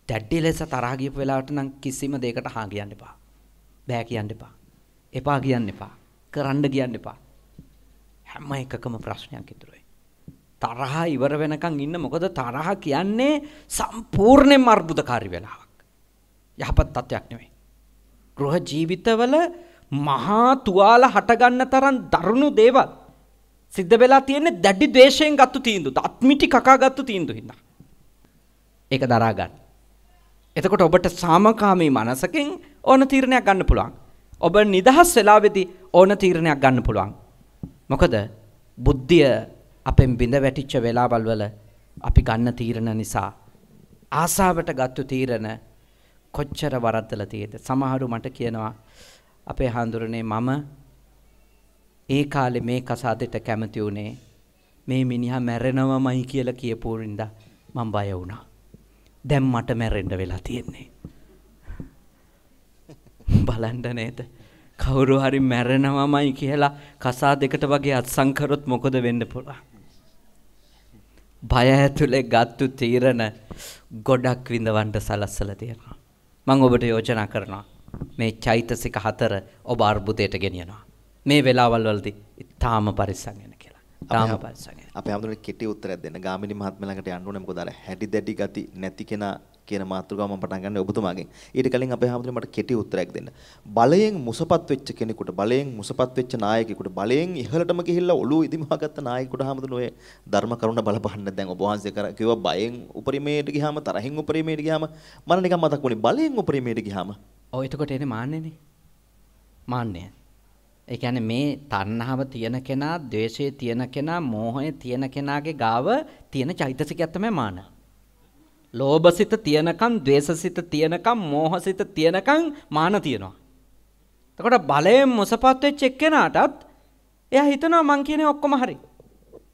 දැඩි ලෙස තරහ ගියපු වෙලාවට නම් කිසිම දෙයකට හා කියන්න එපා. බෑ කියන්න එපා. එපා කියන්න එපා. කරන්න කියන්න එපා. හැම එකකම ප්‍රශ්නයක් ඉතුරුයි. තරහ ඉවර වෙනකන් ඉන්න මොකද තරහ කියන්නේ සම්පූර්ණයෙන්ම අර්බුදකාරී වෙලාවක්. යහපත් තත්වයක් නෙවෙයි. ගෘහ ජීවිතවල මහා තුවාල හටගන්න තරම් දරුණු දේවල් සිද්ධ වෙලා තියෙන්නේ දැඩි ද්වේෂයෙන් ගත්තු තීන්දුව. අත්මිටි කකා ගත්තු තීන්දුව හින්දා. ඒක දරා ගන්න. එතකොට ඔබට සාමකාමී මනසකින් ඕන තීරණයක් ගන්න පුළුවන්. ඔබ නිදහස් වෙලාවේදී ඕන තීරණයක් ගන්න පුළුවන්. මොකද බුද්ධිය අපෙන් බිඳ වැටිච්ච වෙලාවල් වල අපි ගන්න තීරණ නිසා ආසාවට ගත්තු තීරණ කොච්චර වරද්දලා තියෙද සමහරු මට කියනවා අපේ හාමුදුරනේ මම ඒ කාලේ මේ කසාදෙට කැමති වුණේ මේ මිනිහා මැරෙනවමයි කියලා කියපු හින්දා මම බය වුණා. දැන් මට මැරෙන්න වෙලා තියෙන්නේ. බලන්න නේද? කවුරු හරි මැරෙනවමයි කියලා කසාදෙකට වගේ අත්සන් කරොත් මොකද වෙන්න පුළුවන්? බය ඇතුලේ ගත්තු තීරණ ගොඩක් විඳවන්න සලස්සලා තියෙනවා. මම ඔබට යෝජනා කරනවා මේ චෛතසික හතර ඔබ අර්බුදයට ගෙනියනවා. මේ වෙලාවල් වලදී තාම පරිස්සම් වෙන්න කියලා. තාම පරිස්සම් වෙන්න. අපේ හැමෝටම කෙටි උත්තරයක් දෙන්න. ගාමිණී මහත්මිය ළඟට යන්න ඕනේ මොකද අර හැඩි දැඩි ගති නැති කෙනා කියන මාතෘකාව මම පටන් ගන්න ඔබතුමාගෙන්. ඊට කලින් අපේ හැමෝටම මට කෙටි උත්තරයක් දෙන්න. බලයෙන් මුසපත් වෙච්ච කෙනෙකුට බලයෙන් මුසපත් වෙච්ච නායකයෙකුට බලයෙන් ඉහළටම ගිහිල්ලා ඔළුව ඉදිමහගත්ත නායකයෙකුට හැමෝටම ඔය ධර්ම කරුණ බලපහන්න දැන් ඔබ වහන්සේ කර කිව්වා බයෙන් උපරිමයට ගියාම තරහින් උපරිමයට ගියාම මම නිකන් මතක් වුණේ බලයෙන් උපරිමයට ගියාම ඔය එතකොට එන්නේ මාන්නේනේ. මාන්නය. ඒ කියන්නේ මේ තණ්හාව තියෙන කෙනා, ද්වේෂය තියෙන කෙනා, මෝහය තියෙන කෙනාගේ ගාව තියෙන චෛතසිකයක් තමයි මාන. ලෝභසිත තියෙනකම්, ද්වේෂසිත තියෙනකම්, මෝහසිත තියෙනකම් මාන තියෙනවා. එතකොට බලයෙන් මොසපත් වෙච්ච එක්කෙනාටත් එයා හිතනවා මං කියන්නේ ඔක්කොම හරි.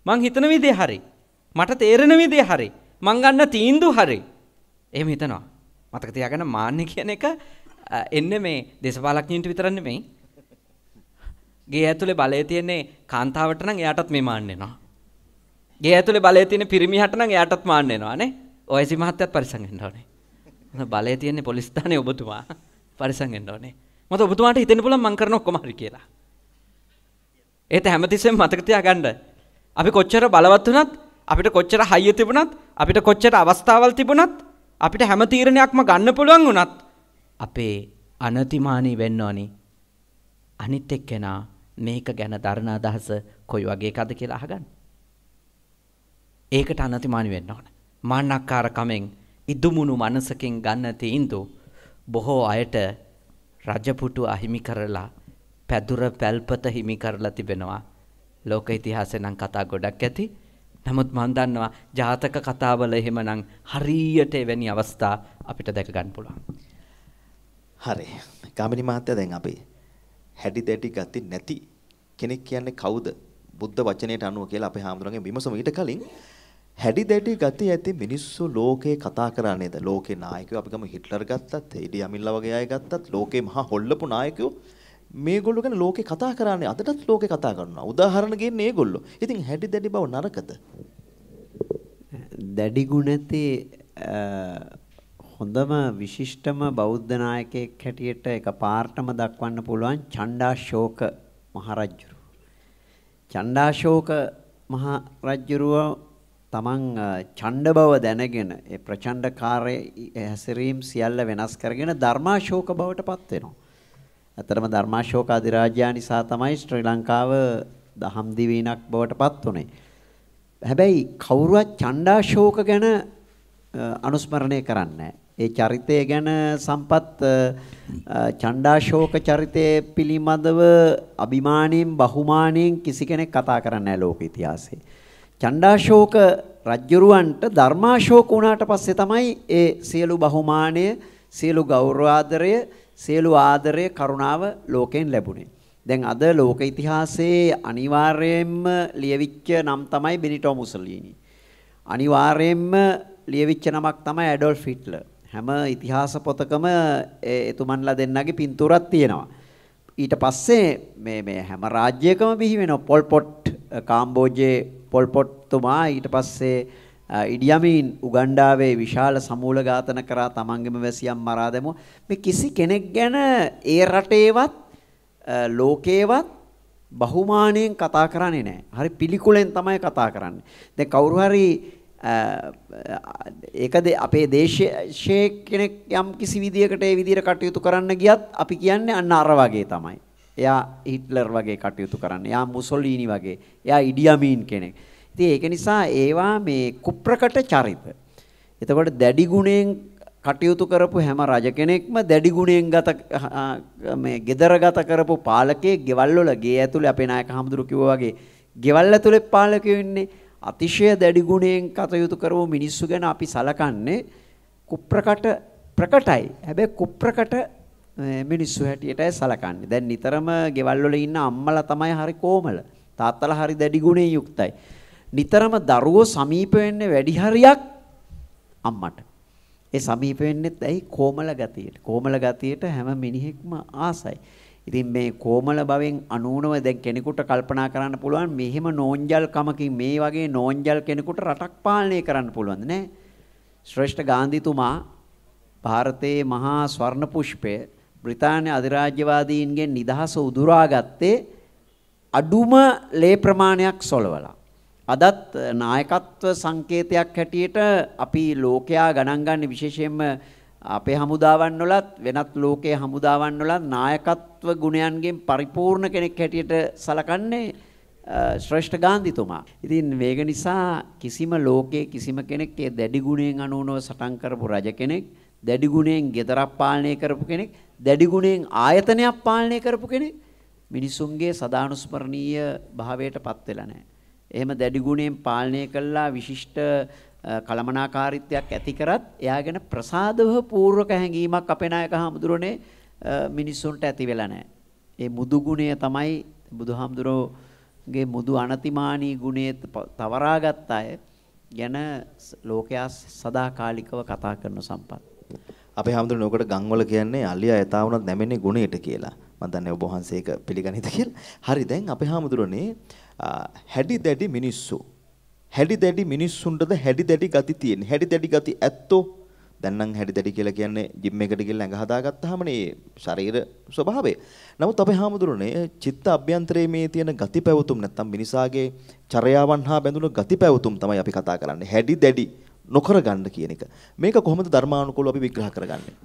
මං හිතන විදිය හරි. මට තේරෙන විදිය හරි. මං ගන්න තීන්දුව හරි. එහෙම හිතනවා. මතක තියාගන්න මාන්නේ කියන එක එන්නේ මේ දේශපාලඥයින්ට විතරක් නෙමෙයි. ගේ ඇතුලේ බලය තියෙන්නේ කාන්තාවට නම් එයාටත් මේ මාන්න එනවා. ගේ ඇතුලේ බලය තියෙන පිරිමිහට නම් එයාටත් මාන්න එනවා නේ. ඔයසි මහත්තයත් පරිසම් වෙන්න ඕනේ. බලය තියෙන්නේ පොලිස් ස්ථානයේ ඔබතුමා පරිසම් වෙන්න ඕනේ. මත ඔබතුමාට හිතෙන්න පුළුවන් මං කරන ඔක්කොම හරි කියලා. ඒත් හැමතිස්සෙම මතක තියාගන්න. අපි කොච්චර බලවත් වුණත් අපිට කොච්චර හයිය තිබුණත් අපිට කොච්චර අවස්ථාවල් තිබුණත් අපිට හැම තීරණයක්ම ගන්න පුළුවන් වුණත් අපේ අනතිමානී වෙන්න ඕනි. අනිත් එක්කෙනා මේක ගැන දරන අදහස කොයි වගේ එකද කියලා අහගන්න. ඒකට අනතිමානි වෙන්න ඕන. මාන්නක්කාරකමෙන් ඉදුමුණු මනසකින් ගන්න තීන්දුව බොහෝ අයට රජපුටු අහිමි කරලා පැදුර පැල්පත හිමි කරලා තිබෙනවා. ලෝක ඉතිහාසෙ නම් කතා ගොඩක් ඇති. නමුත් මම දන්නවා ජාතක කතාවල එහෙමනම් හරියට එවැනි අවස්ථා අපිට දැක ගන්න පුළුවන්. හරි. ගාමිණී මහත්තයා දැන් අපි හැඩි දැඩි ගති නැති කෙනෙක් කියන්නේ කවුද? බුද්ධ වචනයට අනුව කියලා අපේ හාමුදුරන්ගේ විමසම ඊට කලින් හැඩි දැඩි ගති ඇති මිනිස්සු ලෝකේ කතා කරා නේද? ලෝකේ නායකයෝ අපි ගම හිට්ලර් ගත්තත්, ඉඩි අමිල්ලා වගේ අය ගත්තත් ලෝකේ මහා හොල්ලපු නායකයෝ මේගොල්ලෝ ගැන ලෝකේ කතා කරන්නේ අදටත් ලෝකේ කතා කරනවා. උදාහරණ ගන්නේ ඒගොල්ලෝ. ඉතින් හැඩි දැඩි බව නරකද? දැඩි ගුණති හොඳම විශිෂ්ටම බෞද්ධ නායකයෙක් හැටියට එක පාර්ටම දක්වන්න පුළුවන් චණ්ඩාශෝක මහරජුරු. චණ්ඩාශෝක මහරජුරුව තමන් ඡණ්ඩ බව දැනගෙන ඒ ප්‍රචණ්ඩකාරයේ හැසිරීම් සියල්ල වෙනස් කරගෙන ධර්මාශෝක බවට පත් වෙනවා. අතරම ධර්මාශෝක අධිරාජ්‍යයා නිසා තමයි ශ්‍රී ලංකාව දහම් දිවයිනක් බවට පත් උනේ. හැබැයි කවුරුවත් ඡණ්ඩාශෝක ගැන අනුස්මරණය කරන්නේ ඒ චරිතය ගැන සම්පත් ඡණ්ඩාශෝක චරිතය පිළිබඳව අභිමාණයෙන් බහුමාණයෙන් කිසි කෙනෙක් කතා කරන්නේ නැහැ ලෝක ඉතිහාසයේ. ඡණ්ඩාශෝක රජ්ජුරුවන්ට ධර්මාශෝක වුණාට පස්සේ තමයි ඒ සියලු බහුමානය, සියලු ගෞරවාදරය, සියලු ආදරය, කරුණාව ලෝකෙන් ලැබුණේ. දැන් අද ලෝක ඉතිහාසයේ අනිවාර්යයෙන්ම ලියවිච්ච නම් තමයි බෙනිටෝ මුසොලිනි. අනිවාර්යයෙන්ම ලියවිච්ච නමක් තමයි ඇඩොල්ෆ් හිට්ලර්. හැම ඉතිහාස පොතකම එතුමන්ලා දෙන්නගේ පින්තූරක් තියෙනවා. ඊට පස්සේ මේ මේ හැම රාජ්‍යයකම බිහි වෙනවා. පොල් පොට් කාම්බෝජයේ පොල් පොට්තුමා ඊට පස්සේ ඉඩියමීන් උගණ්ඩාවේ විශාල සමූල ඝාතන කරා තමන්ගේම වැසියන් මරා දැමුවා. මේ කිසි කෙනෙක් ගැන ඒ රටේවත් ලෝකේවත් බහුමානයෙන් කතා කරන්නේ නැහැ. හරි පිළිකුලෙන් තමයි කතා කරන්නේ. දැන් කවුරු හරි ඒකද අපේ දේශයේ කෙනෙක් යම් කිසි විදියකට ඒ විදියට කටයුතු කරන්න ගියත් අපි කියන්නේ අන්න අර වගේ තමයි. එයා හිට්ලර් වගේ කටයුතු කරන්නේ. එයා මුසොලීනි වගේ. එයා ඉඩියමීන් කෙනෙක්. ඉතින් ඒක නිසා ඒවා මේ කුප්‍රකට චරිත. එතකොට දැඩි ගුණයෙන් කටයුතු කරපු හැම රජ කෙනෙක්ම දැඩි ගුණයෙන් ගත මේ gedara ගත කරපු පාලකයෙක් ගෙවල් වල ගේ ඇතුලේ අපේ නායක හමුදුරු කිව්වා වගේ ගෙවල් ඇතුලේ පාලකයෝ ඉන්නේ අතිශය දැඩි ගුණයෙන් කටයුතු කරපු මිනිස්සු ගැන අපි සලකන්නේ කුප්‍රකට ප්‍රකටයි. හැබැයි කුප්‍රකට මිනිස්සු හැටියටයි සලකන්නේ. දැන් නිතරම ගෙවල් වල ඉන්න අම්මලා තමයි හරි කොමල. තාත්තලා හරි දැඩි ගුණයෙන් යුක්තයි. නිතරම දරුවෝ සමීප වෙන්නේ වැඩි හරියක් අම්මට. ඒ සමීප වෙන්නෙත් ඇයි කොමල ගතියට. කොමල ගතියට හැම මිනිහෙක්ම ආසයි. ඉතින් මේ කොමල භවෙන් අනූනව දැන් කෙනෙකුට කල්පනා කරන්න පුළුවන් මෙහෙම නෝන්ජල්කමකින් මේ වගේ නෝන්ජල් කෙනෙකුට රටක් පාලනය කරන්න පුළුවන්ද නෑ ශ්‍රේෂ්ඨ ගාන්ධිතුමා ಭಾರತයේ මහා ස්වර්ණ පුෂ්පය බ්‍රිතාන්‍ය අධිරාජ්‍යවාදීන්ගෙන් නිදහස උදුරාගත්තේ අඩුම ලේ ප්‍රමාණයක් සොලවලා. අදත් නායකත්ව සංකේතයක් හැටියට අපි ලෝකයා ගණන් ගන්න විශේෂයෙන්ම අපේ හමුදාවන් වලත් වෙනත් ලෝකයේ හමුදාවන් වලත් නායකත්ව ගුණයන්ගෙන් පරිපූර්ණ කෙනෙක් හැටියට සලකන්නේ ශ්‍රේෂ්ඨ ගාන්ධිතුමා. ඉතින් මේක නිසා කිසිම ලෝකයේ කිසිම කෙනෙක් ඒ දැඩි ගුණයෙන් අනුනව සටන් කරපු රජ කෙනෙක්, දැඩි ගුණයෙන් ගෙදරක් පාලනය කරපු කෙනෙක්, දැඩි ගුණයෙන් ආයතනයක් පාලනය කරපු කෙනෙක් මිනිසුන්ගේ සදානුස්මරණීය භාවයට පත් වෙලා නැහැ. එහෙම දැඩි ගුණයෙන් පාලනය කළා විශිෂ්ට කළමනාකාරීත්වයක් ඇති කරත් එයා ගැන ප්‍රසාදව පූර්වක හැඟීමක් අපේ නායක හාමුදුරනේ මිනිස්සුන්ට ඇති වෙලා නැහැ. ඒ මුදු ගුණය තමයි බුදුහාමුදුරෝගේ මුදු අනතිමානී ගුණය තවරාගත් අය ගැන ලෝකයා සදාකාලිකව කතා කරන සම්පත්. අපේ හාමුදුරනේ ඔකට ගම්වල කියන්නේ අලියා එතාවුණත් නැමෙන්නේ ගුණයට කියලා. මම දන්නේ ඔබ වහන්සේ ඒක පිළිගනිත කියලා. හරි දැන් අපේ හාමුදුරනේ හැඩි දැඩි මිනිස්සු හැඩි දැඩි මිනිස්සුන්ටද හැඩි දැඩි ගති තියෙන. හැඩි දැඩි ගති ඇත්තෝ දැන් නම් හැඩි දැඩි කියලා කියන්නේ ජිම් එකට ගිහලා ඇඟ හදාගත්තාම නේ ශරීර ස්වභාවය. නමුත් අපේ හාමුදුරනේ චිත්ත අභ්‍යන්තරයේ මේ තියෙන ගති පැවතුම් නැත්තම් මිනිසාගේ චර්යාවන් හා බැඳුණු ගති පැවතුම් තමයි අපි කතා කරන්නේ. හැඩි දැඩි නොකර ගන්න කියන එක. මේක කොහොමද ධර්මානුකූලව අපි විග්‍රහ කරගන්නේ?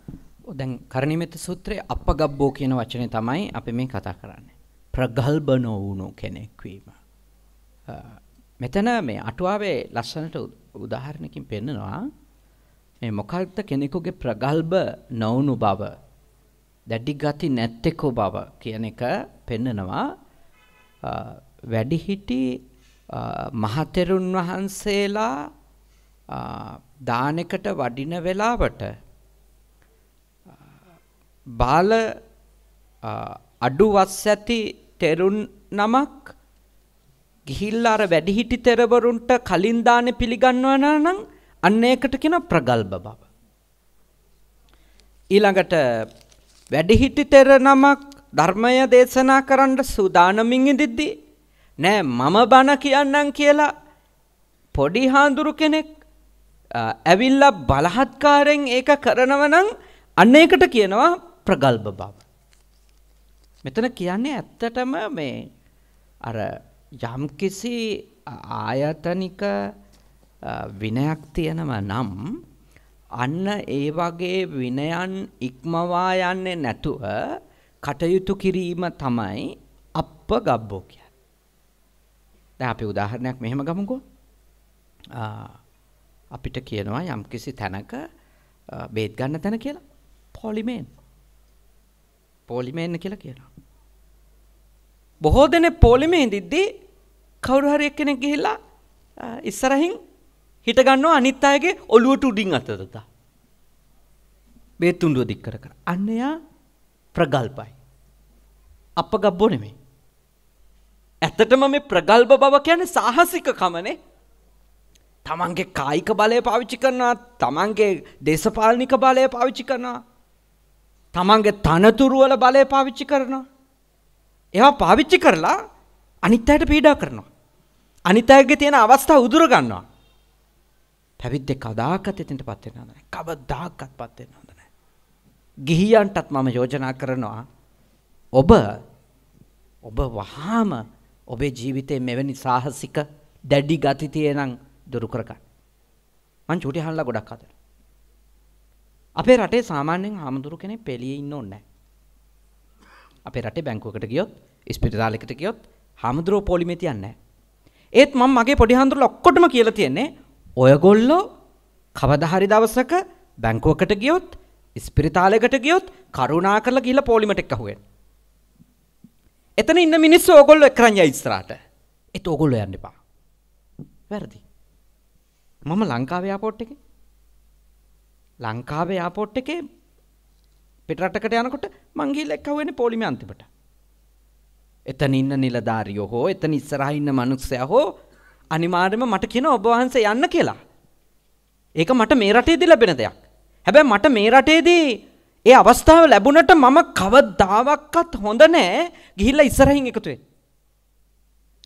දැන් කරණීයමෙත් සූත්‍රයේ අපගබ්බෝ කියන වචනේ තමයි අපි මේ කතා කරන්නේ. ප්‍රගල්බ නොවුණු කෙනෙක් වීම. මෙතන මේ අටුවාවේ ලස්සනට උදාහරණකින් පෙන්නනවා. මේ මොකක්ද කෙනෙකුගේ ප්‍රගල්බ නොවුණු බව? දැඩි ගති නැත්තේකෝ බව කියන එක පෙන්නනවා. වැඩිහිටි මහතෙරුන් වහන්සේලා දානෙකට වඩින වෙලාවට බාල අඩු වස් ඇති තෙරුන් නමක් ගිහිල්ලා අර වැඩිහිටි තෙරවරුන්ට කලින් දානේ පිළිගන්නවා නම් අන්න ඒකට කියන ප්‍රගල්භ බව. ඊළඟට වැඩිහිටි තෙර නමක් ධර්මය දේශනා කරන්න සූදානමින් ඉඳිද්දී නෑ මම බණ කියන්නම් කියලා පොඩි හාඳුරු කෙනෙක් ඇවිල්ලා බලහත්කාරයෙන් ඒක කරනව නම් අන්න ඒකට කියනවා ප්‍රගල්භ බව. මෙතන කියන්නේ ඇත්තටම මේ අර යම්කිසි ආයතනික විනයක් තියෙනවා නම් අන්න ඒ වගේ විනයන් ඉක්මවා යන්නේ නැතුව කටයුතු කිරීම තමයි අප්ප ගබ්බෝ කියන්නේ. දැන් අපි උදාහරණයක් මෙහෙම ගමුකෝ. අපිට කියනවා යම්කිසි තැනක බේත් ගන්න තැන කියලා පොලිමේන්. පොලිමේන් කියලා කියනවා. බොහෝ දෙනෙක් පොලිමේ ඉඳිද්දී කවුරු හරි එක්කෙනෙක් ගිහිල්ලා ඉස්සරහින් හිට ගන්නවා අනිත් අයගේ ඔළුවට උඩින් අත දතා. බේත් තුඬුව දික් කර කර. අන්න එයා ප්‍රගල්පයි. අපගබ්බෝ නෙමෙයි. ඇත්තටම මේ ප්‍රගල්භ බව කියන්නේ සාහසිකකමනේ. තමන්ගේ කායික බලය පාවිච්චි කරනවා, තමන්ගේ දේශපාලනික බලය පාවිච්චි කරනවා. තමන්ගේ තනතුරු වල බලය පාවිච්චි කරනවා. ඒවා පාවිච්චි කරලා අනිත් අයට පීඩා කරනවා. අනිත් අයගේ තියෙන අවස්ථා උදුර ගන්නවා. පැවිද්දේ කදාකත් එතෙන්ටපත් වෙන්න හොඳ නැහැ. කවදාකත්පත් වෙන්න හොඳ නැහැ. ගිහියන්ටත් මම යෝජනා කරනවා ඔබ ඔබ වහාම ඔබේ ජීවිතේ මෙවැනි සාහසික දැඩි ගති තියෙනම් දුරු කරගන්න. මං චූටි අහලා ගොඩක් අතර. අපේ රටේ සාමාන්‍යයෙන් හාමුදුරු කෙනෙක් පෙළියේ ඉන්න ඕනේ නැහැ. අපේ රටේ බැංකුවකට ගියොත් ස්පිරිතාලයකට ගියොත් හාමුදුරුවෝ පොලිමේ තියන්නේ නැහැ. ඒත් මම මගේ පොඩි හාමුදුරුවෝ ඔක්කොටම කියලා තියන්නේ ඔයගොල්ලෝ කවදා හරි දවසක බැංකුවකට ගියොත් ස්පිරිතාලයකට ගියොත් කරුණා කරලා ගිහිල්ලා පොලිමට එක්ක අහුවෙන්න. එතන ඉන්න මිනිස්සු ඕගොල්ලෝ එක්කරන් යයි ඉස්සරහට. ඒත් ඕගොල්ලෝ යන්න එපා. වැරදි. මම ලංකාවේ එයාපෝට් එකේ ලංකාවේ එයාපෝට් එකේ පිටරටකට යනකොට මං ගිහිල්ලා එක්ක අහුවෙන්නේ පොලිමේ අන්තිමට. එතන ඉන්න නිලධාරියෝ හෝ එතන ඉස්සරහා ඉන්න මිනිස්සයා හෝ අනිවාර්යයෙන්ම මට කියන ඔබ වහන්සේ යන්න කියලා. ඒක මට මේ රටේදී ලැබෙන දෙයක්. හැබැයි මට මේ රටේදී ඒ අවස්ථාව ලැබුණට මම කවදාවත් හොඳ නෑ ගිහිල්ලා ඉස්සරහින් එකතු වෙන්න.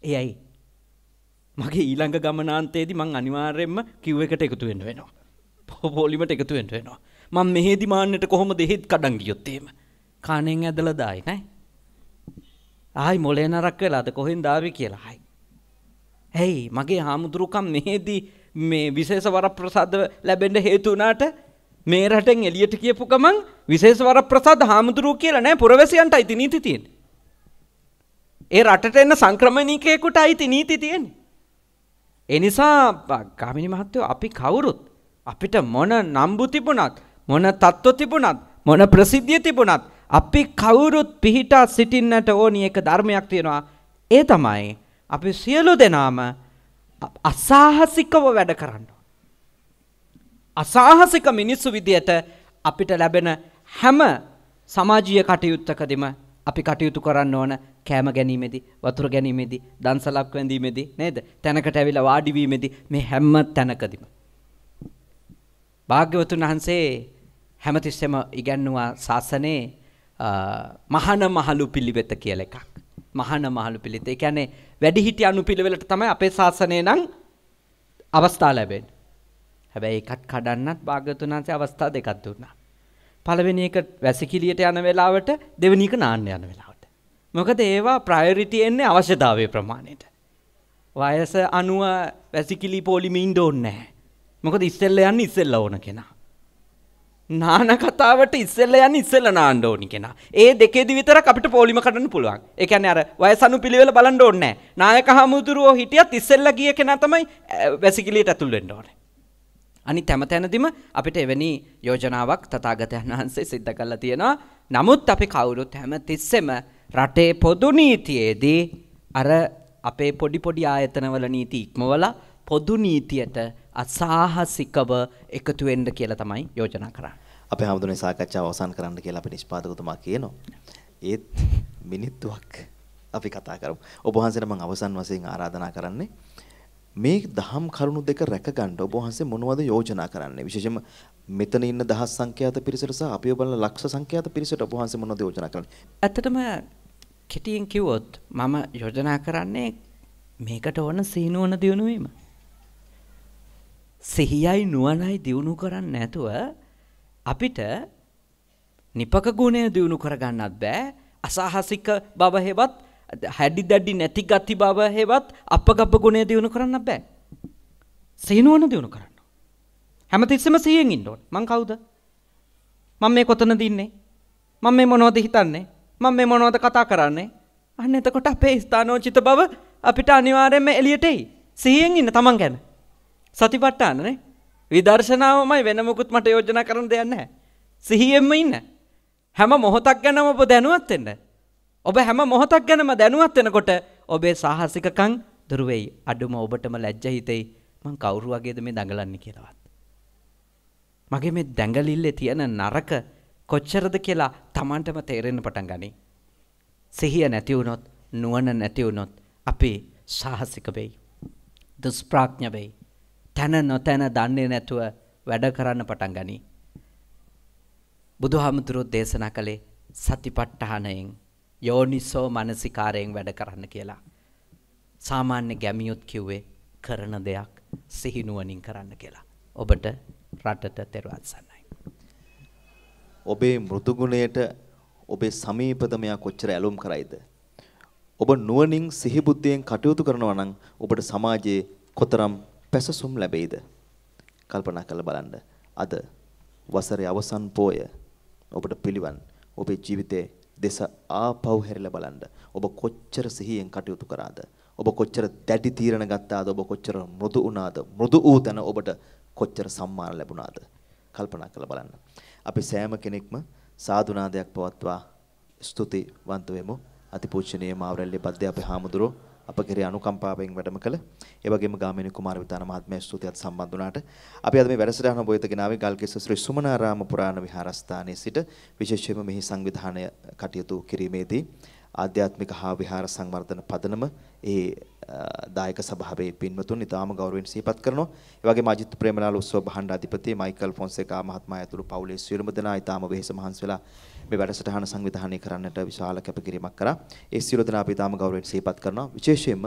එයයි. මගේ ඊළඟ ගමනාන්තයේදී මං අනිවාර්යයෙන්ම කිව් එකට එකතු වෙන්න වෙනවා. පොලිමට එකතු වෙන්න වෙනවා. මම මෙහෙදි මාන්නට කොහොමද එහෙත් කඩන් ගියොත් එහෙම. කණෙන් ඇදලා දායි නෑ. ආයි මොලේ නරක් වෙලාද කොහෙන් දාවි කියලා. හයි. ඇයි මගේ හාමුදුරුකම් මෙහෙදී මේ විශේෂ වරප්‍රසාද ලැබෙන්න හේතු වුණාට මේ රටෙන් එළියට කියපු ගමන් විශේෂ වරප්‍රසාද හාමුදුරුවෝ කියලා නෑ පුරවැසියන්ට අයිති නීති තියෙන්නේ. ඒ රටට එන්න සංක්‍රමණිකයෙකුට අයිති නීති තියෙන්නේ. ඒ නිසා ගාමිණි මහත්තයෝ අපි කවුරුත් අපිට මොන නම්බු තිබුණත් මොන තත්ත්ව තිබුණත් මොන ප්‍රසිද්ධිය තිබුණත් අපි කවුරුත් පිහිටා සිටින්නට ඕනි එක ධර්මයක් තියෙනවා. ඒ තමයි අපි සියලු දෙනාම අසාහසිකව වැඩ කරන්න. අසාහසික මිනිස්සු විදියට අපිට ලැබෙන හැම සමාජීය කටයුත්තකදීම අපි කටයුතු කරන්න ඕන කෑම ගැනීමේදී වතුර ගැනීමේදී දන්සලක් වැඳීමේදී නේද තැනකට ඇවිල්ලා වාඩි වීමේදී මේ හැම තැනකදීම භාග්‍යවතුන් වහන්සේ හැමතිස්සෙම ඉගැන්නුවා ශාසනයේ මහන මහලු පිළිවෙත කියලා එකක්. මහන මහලු පිළිවෙත. ඒ කියන්නේ වැඩිහිටි අනුපිළිවෙලට තමයි අපේ ශාසනය නම් අවස්ථා ලැබෙන්නේ. හැබැයි ඒකත් කඩන්නත් භාග්‍යවතුන් වහන්සේ අවස්ථා දෙකක් දුන්නා. පළවෙනි එක වැසිකිළියට යන වෙලාවට දෙවෙනි එක නාන්න යන වෙලාවට. මොකද ඒවා ප්‍රයොරිටි එන්නේ අවශ්‍යතාවයේ ප්‍රමාණයට. වයස 90 වැසිකිලි පොලිමේ ඉන්න ඕනේ නැහැ. මොකද ඉස්සෙල්ලා යන්නේ ඉස්සෙල්ලා ඕන කෙනා. නාන කතාවට ඉස්සෙල්ලා යන්නේ ඉස්සෙල්ලා නාන්න ඕනි කෙනා. ඒ දෙකේදි විතරක් අපිට පොලිම කඩන්න පුළුවන්. ඒ කියන්නේ අර වයස අනුපිළිවෙල බලන්න ඕනේ නැහැ. නායක හමුදුරුවෝ හිටියත් ඉස්සෙල්ලා ගිය කෙනා තමයි වැසිකිළියට ඇතුල් වෙන්න ඕනේ. අනිත් හැම තැනදීම අපිට එවැනි යෝජනාවක් තථාගතයන් වහන්සේ සිද්ධ කළා තියෙනවා. නමුත් අපි කවුරුත් හැම තිස්සෙම රටේ පොදු නීතියේදී අර අපේ පොඩි පොඩි ආයතනවල නීති ඉක්මවලා පොදු නීතියට අසාහසිකව එකතු වෙන්න කියලා තමයි යෝජනා කරන්නේ. අපේ හැමදෙනේ සාකච්ඡාව අවසන් කරන්න කියලා අපේ නිෂ්පාදකතුමා කියනවා. ඒත් මිනිත්තුවක් අපි කතා කරමු. ඔබ වහන්සේට මම අවසන් වශයෙන් ආරාධනා කරන්නේ මේ දහම් කරුණු දෙක රැකගන්න ඔබ වහන්සේ මොනවද යෝජනා කරන්නේ? විශේෂයෙන්ම මෙතන ඉන්න දහස් සංඛ්‍යාත පිරිසට සහ අපිව බලන ලක්ෂ සංඛ්‍යාත පිරිසට ඔබ වහන්සේ මොනවද යෝජනා කරන්නේ? ඇත්තටම කෙටියෙන් කිව්වොත් මම යෝජනා කරන්නේ මේකට ඕන සීනුවන දියුණු වීම. සිහියයි නුවණයි දියුණු කරන්නේ නැතුව අපිට නිපක ගුණය දියුණු කරගන්නත් බෑ. අසාහසික බව හෙවත් හැඩි දැඩි නැති ගති බව හෙවත් අපගබ්බ ගුණය දියුණු කරන්න බෑ. සිහිනුවන දියුණු කරන්න හැමතිස්සෙම සිහියෙන් ඉන්න ඕන. මං කවුද? මම මේ කොතනද ඉන්නේ? මම මේ මොනවද හිතන්නේ? මම මේ මොනවද කතා කරන්නේ? අන්න එතකොට අපේ ස්ථානෝචිත බව අපිට අනිවාර්යයෙන්ම එළියට එයි. සිහියෙන් ඉන්න තමන් ගැන. සතිපට්ඨානනේ. විදර්ශනාවමයි වෙන මොකුත් මට යෝජනා කරන්න දෙයක් නැහැ. සිහියෙන්ම ඉන්න. හැම මොහොතක් ගැනම ඔබ දැනුවත් වෙන්න. ඔබ හැම මොහොතක් ගැනම දැනුවත් වෙනකොට ඔබේ සාහසිකකම් දුර වෙයි. අඩුම ඔබටම ලැජ්ජ හිතෙයි. මං කවුරු වගේද මේ දඟලන්නේ කියලාවත්. මගේ මේ දැඟලිල්ලේ තියෙන නරක කොච්චරද කියලා Tamanටම තේරෙන්න පටන් ගනී. සිහිය නැති වුණොත් නුවණ නැති වුණොත් අපි සාහසික වෙයි. දුෂ්ප්‍රඥ වෙයි. තැන නොතැන දන්නේ නැතුව වැඩ කරන්න පටන් ගනී. බුදුහාමුදුරුවෝ දේශනා කළේ සතිපට්ඨානයෙන් යෝනිසෝ මනසිකාරයෙන් වැඩ කරන්න කියලා. සාමාන්‍ය ගැමියොත් කිව්වේ කරන දෙයක් සිහිනුවණින් කරන්න කියලා. ඔබට රටට තෙරුවන් සරණයි. ඔබේ මෘදුගුණයට ඔබේ සමීපතමයා කොච්චර ඇලුම් කරයිද? ඔබ නුවණින් සිහිබුද්ධියෙන් කටයුතු කරනවා නම් ඔබට සමාජයේ කොතරම් පැසසුම් ලැබෙයිද? කල්පනා කරලා බලන්න. අද වසරේ අවසන් පෝය ඔබට පිළිවන් ඔබේ ජීවිතයේ දෙස ආපහු හැරිලා බලන්න. ඔබ කොච්චර සිහියෙන් කටයුතු කරාද? ඔබ කොච්චර දැඩි තීරණ ගත්තාද? ඔබ කොච්චර මෘදු වුණාද? මෘදු වූ තැන ඔබට කොච්චර සම්මාන ලැබුණාද? කල්පනා කරලා බලන්න. අපි සෑම කෙනෙක්ම සාදුනාදයක් පවත්වා ස්තුතිවන්ත වෙමු. අතිපූජනීය මාවරල්ලේ බද්දේ අපේ හාමුදුරුවෝ අප කෙරේ අනුකම්පාවෙන් වැඩම කළ ඒ වගේම ගාමිණී කුමාර විතාන මහත්මයා ස්තුතියත් සම්බන්ධ වුණාට අපි අද මේ වැඩසටහන බොයතගෙන ආවේ ගල්කිස්ස ශ්‍රී සුමනාරාම පුරාණ විහාරස්ථානයේ සිට විශේෂයෙන්ම මෙහි සංවිධානය කටයුතු කිරීමේදී ආධ්‍යාත්මික හා විහාර සංවර්ධන පදනම ඒ දායක සභාවේ පින්වතුන් ඉතාම ගෞරවයෙන් සිහිපත් කරනවා. ඒ වගේම අජිත් ප්‍රේමලාල් උත්සව භාණ්ඩාධිපති මයිකල් ෆොන්සේකා මහත්මයා ඇතුළු පවුලේ සියලුම දෙනා ඉතාම වෙහෙස මහන්සි වෙලා මේ වැඩසටහන සංවිධානය කරන්නට විශාල කැපකිරීමක් කරා. ඒ සියලු දෙනා අපි ඉතාම ගෞරවයෙන් සිහිපත් කරනවා. විශේෂයෙන්ම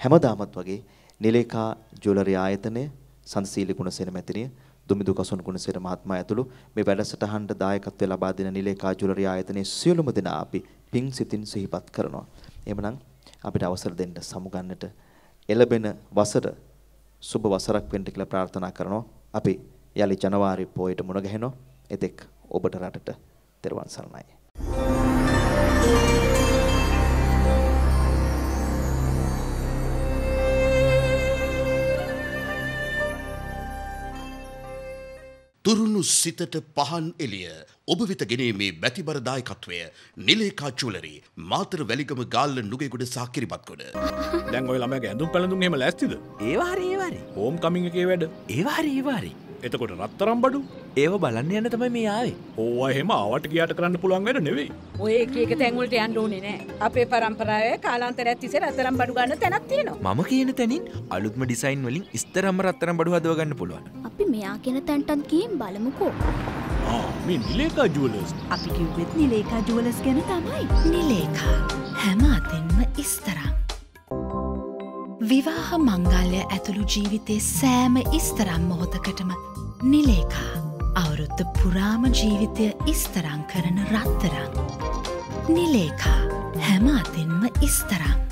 හැමදාමත් වගේ නිලේකා ජුවලරි ආයතනය සංසීලි ගුණසේන මැතිණිය දුමිදු කසුන් ගුණසේන මහත්මයා ඇතුළු මේ වැඩසටහනට දායකත්වය ලබා දෙන නිලේකා ජුවලරි ආයතනයේ සියලුම දෙනා අපි පිං සිතින් සිහිපත් කරනවා. එහෙමනම් අපිට අවසර දෙන්න සමුගන්නට එළබෙන වසර සුබ වසරක් වෙන්න කියලා ප්‍රාර්ථනා කරනවා. අපි යලි ජනවාරි පොයට මුණ ගැහෙනවා. එතෙක් ඔබට රටට තෙරුවන් සරණයි. තුරුණු සිතට පහන් එලිය ඔබ වෙත ගෙනීමේ බැතිබරදායකත්වය නිලේකා චුලරි මාතර වැලිගම ගාල්ල නුගෙගොඩ සහ කිරිබත්ගොඩ දැන් ඔය ළමයාගේ ඇඳුම් පැළඳුම් එහෙම ලෑස්තිද? ඒවාරි ඒවාරි. හෝම් කමින් එකේ වැඩ. ඒවාරි ඒවාරි. එතකොට රත්තරම් බඩු ඒව බලන්න යන්න තමයි මේ ආවේ. ඕවා එහෙම ආවට ගියාට කරන්න පුළුවන් වැඩ නෙවෙයි. ඔය එක එක තැන්වලට යන්න ඕනේ නෑ. අපේ පරම්පරාවේ කාලාන්තරයක් තිස්සේ රත්තරන් බඩු ගන්න තැනක් තියෙනවා. මම කියන තැනින් අලුත්ම ඩිසයින් වලින් ඉස්තරම්ම රත්තරම් බඩු හදව ගන්න පුළුවන්. අපි මෙයා කෙන තැන්ටත් ගිහින් බලමුකෝ. ආ මේ නිලේකා ජුවලර්ස්. අපි කිව්වෙත් නිලේකා ජුවලස් ගැන තමයි. නිලේකා හැම අතින්ම ඉස්තරම්. විවාහ මංගල්‍ය ඇතුළු ජීවිතේ සෑම ඉස්තරම් මොහොතකටම නිලේකා අවුරුද්ධ පුරාම ජීවිතය ඉස්තරං කරන රත්තරං. නිලේකා හැම අතින්ම ඉස්තරං.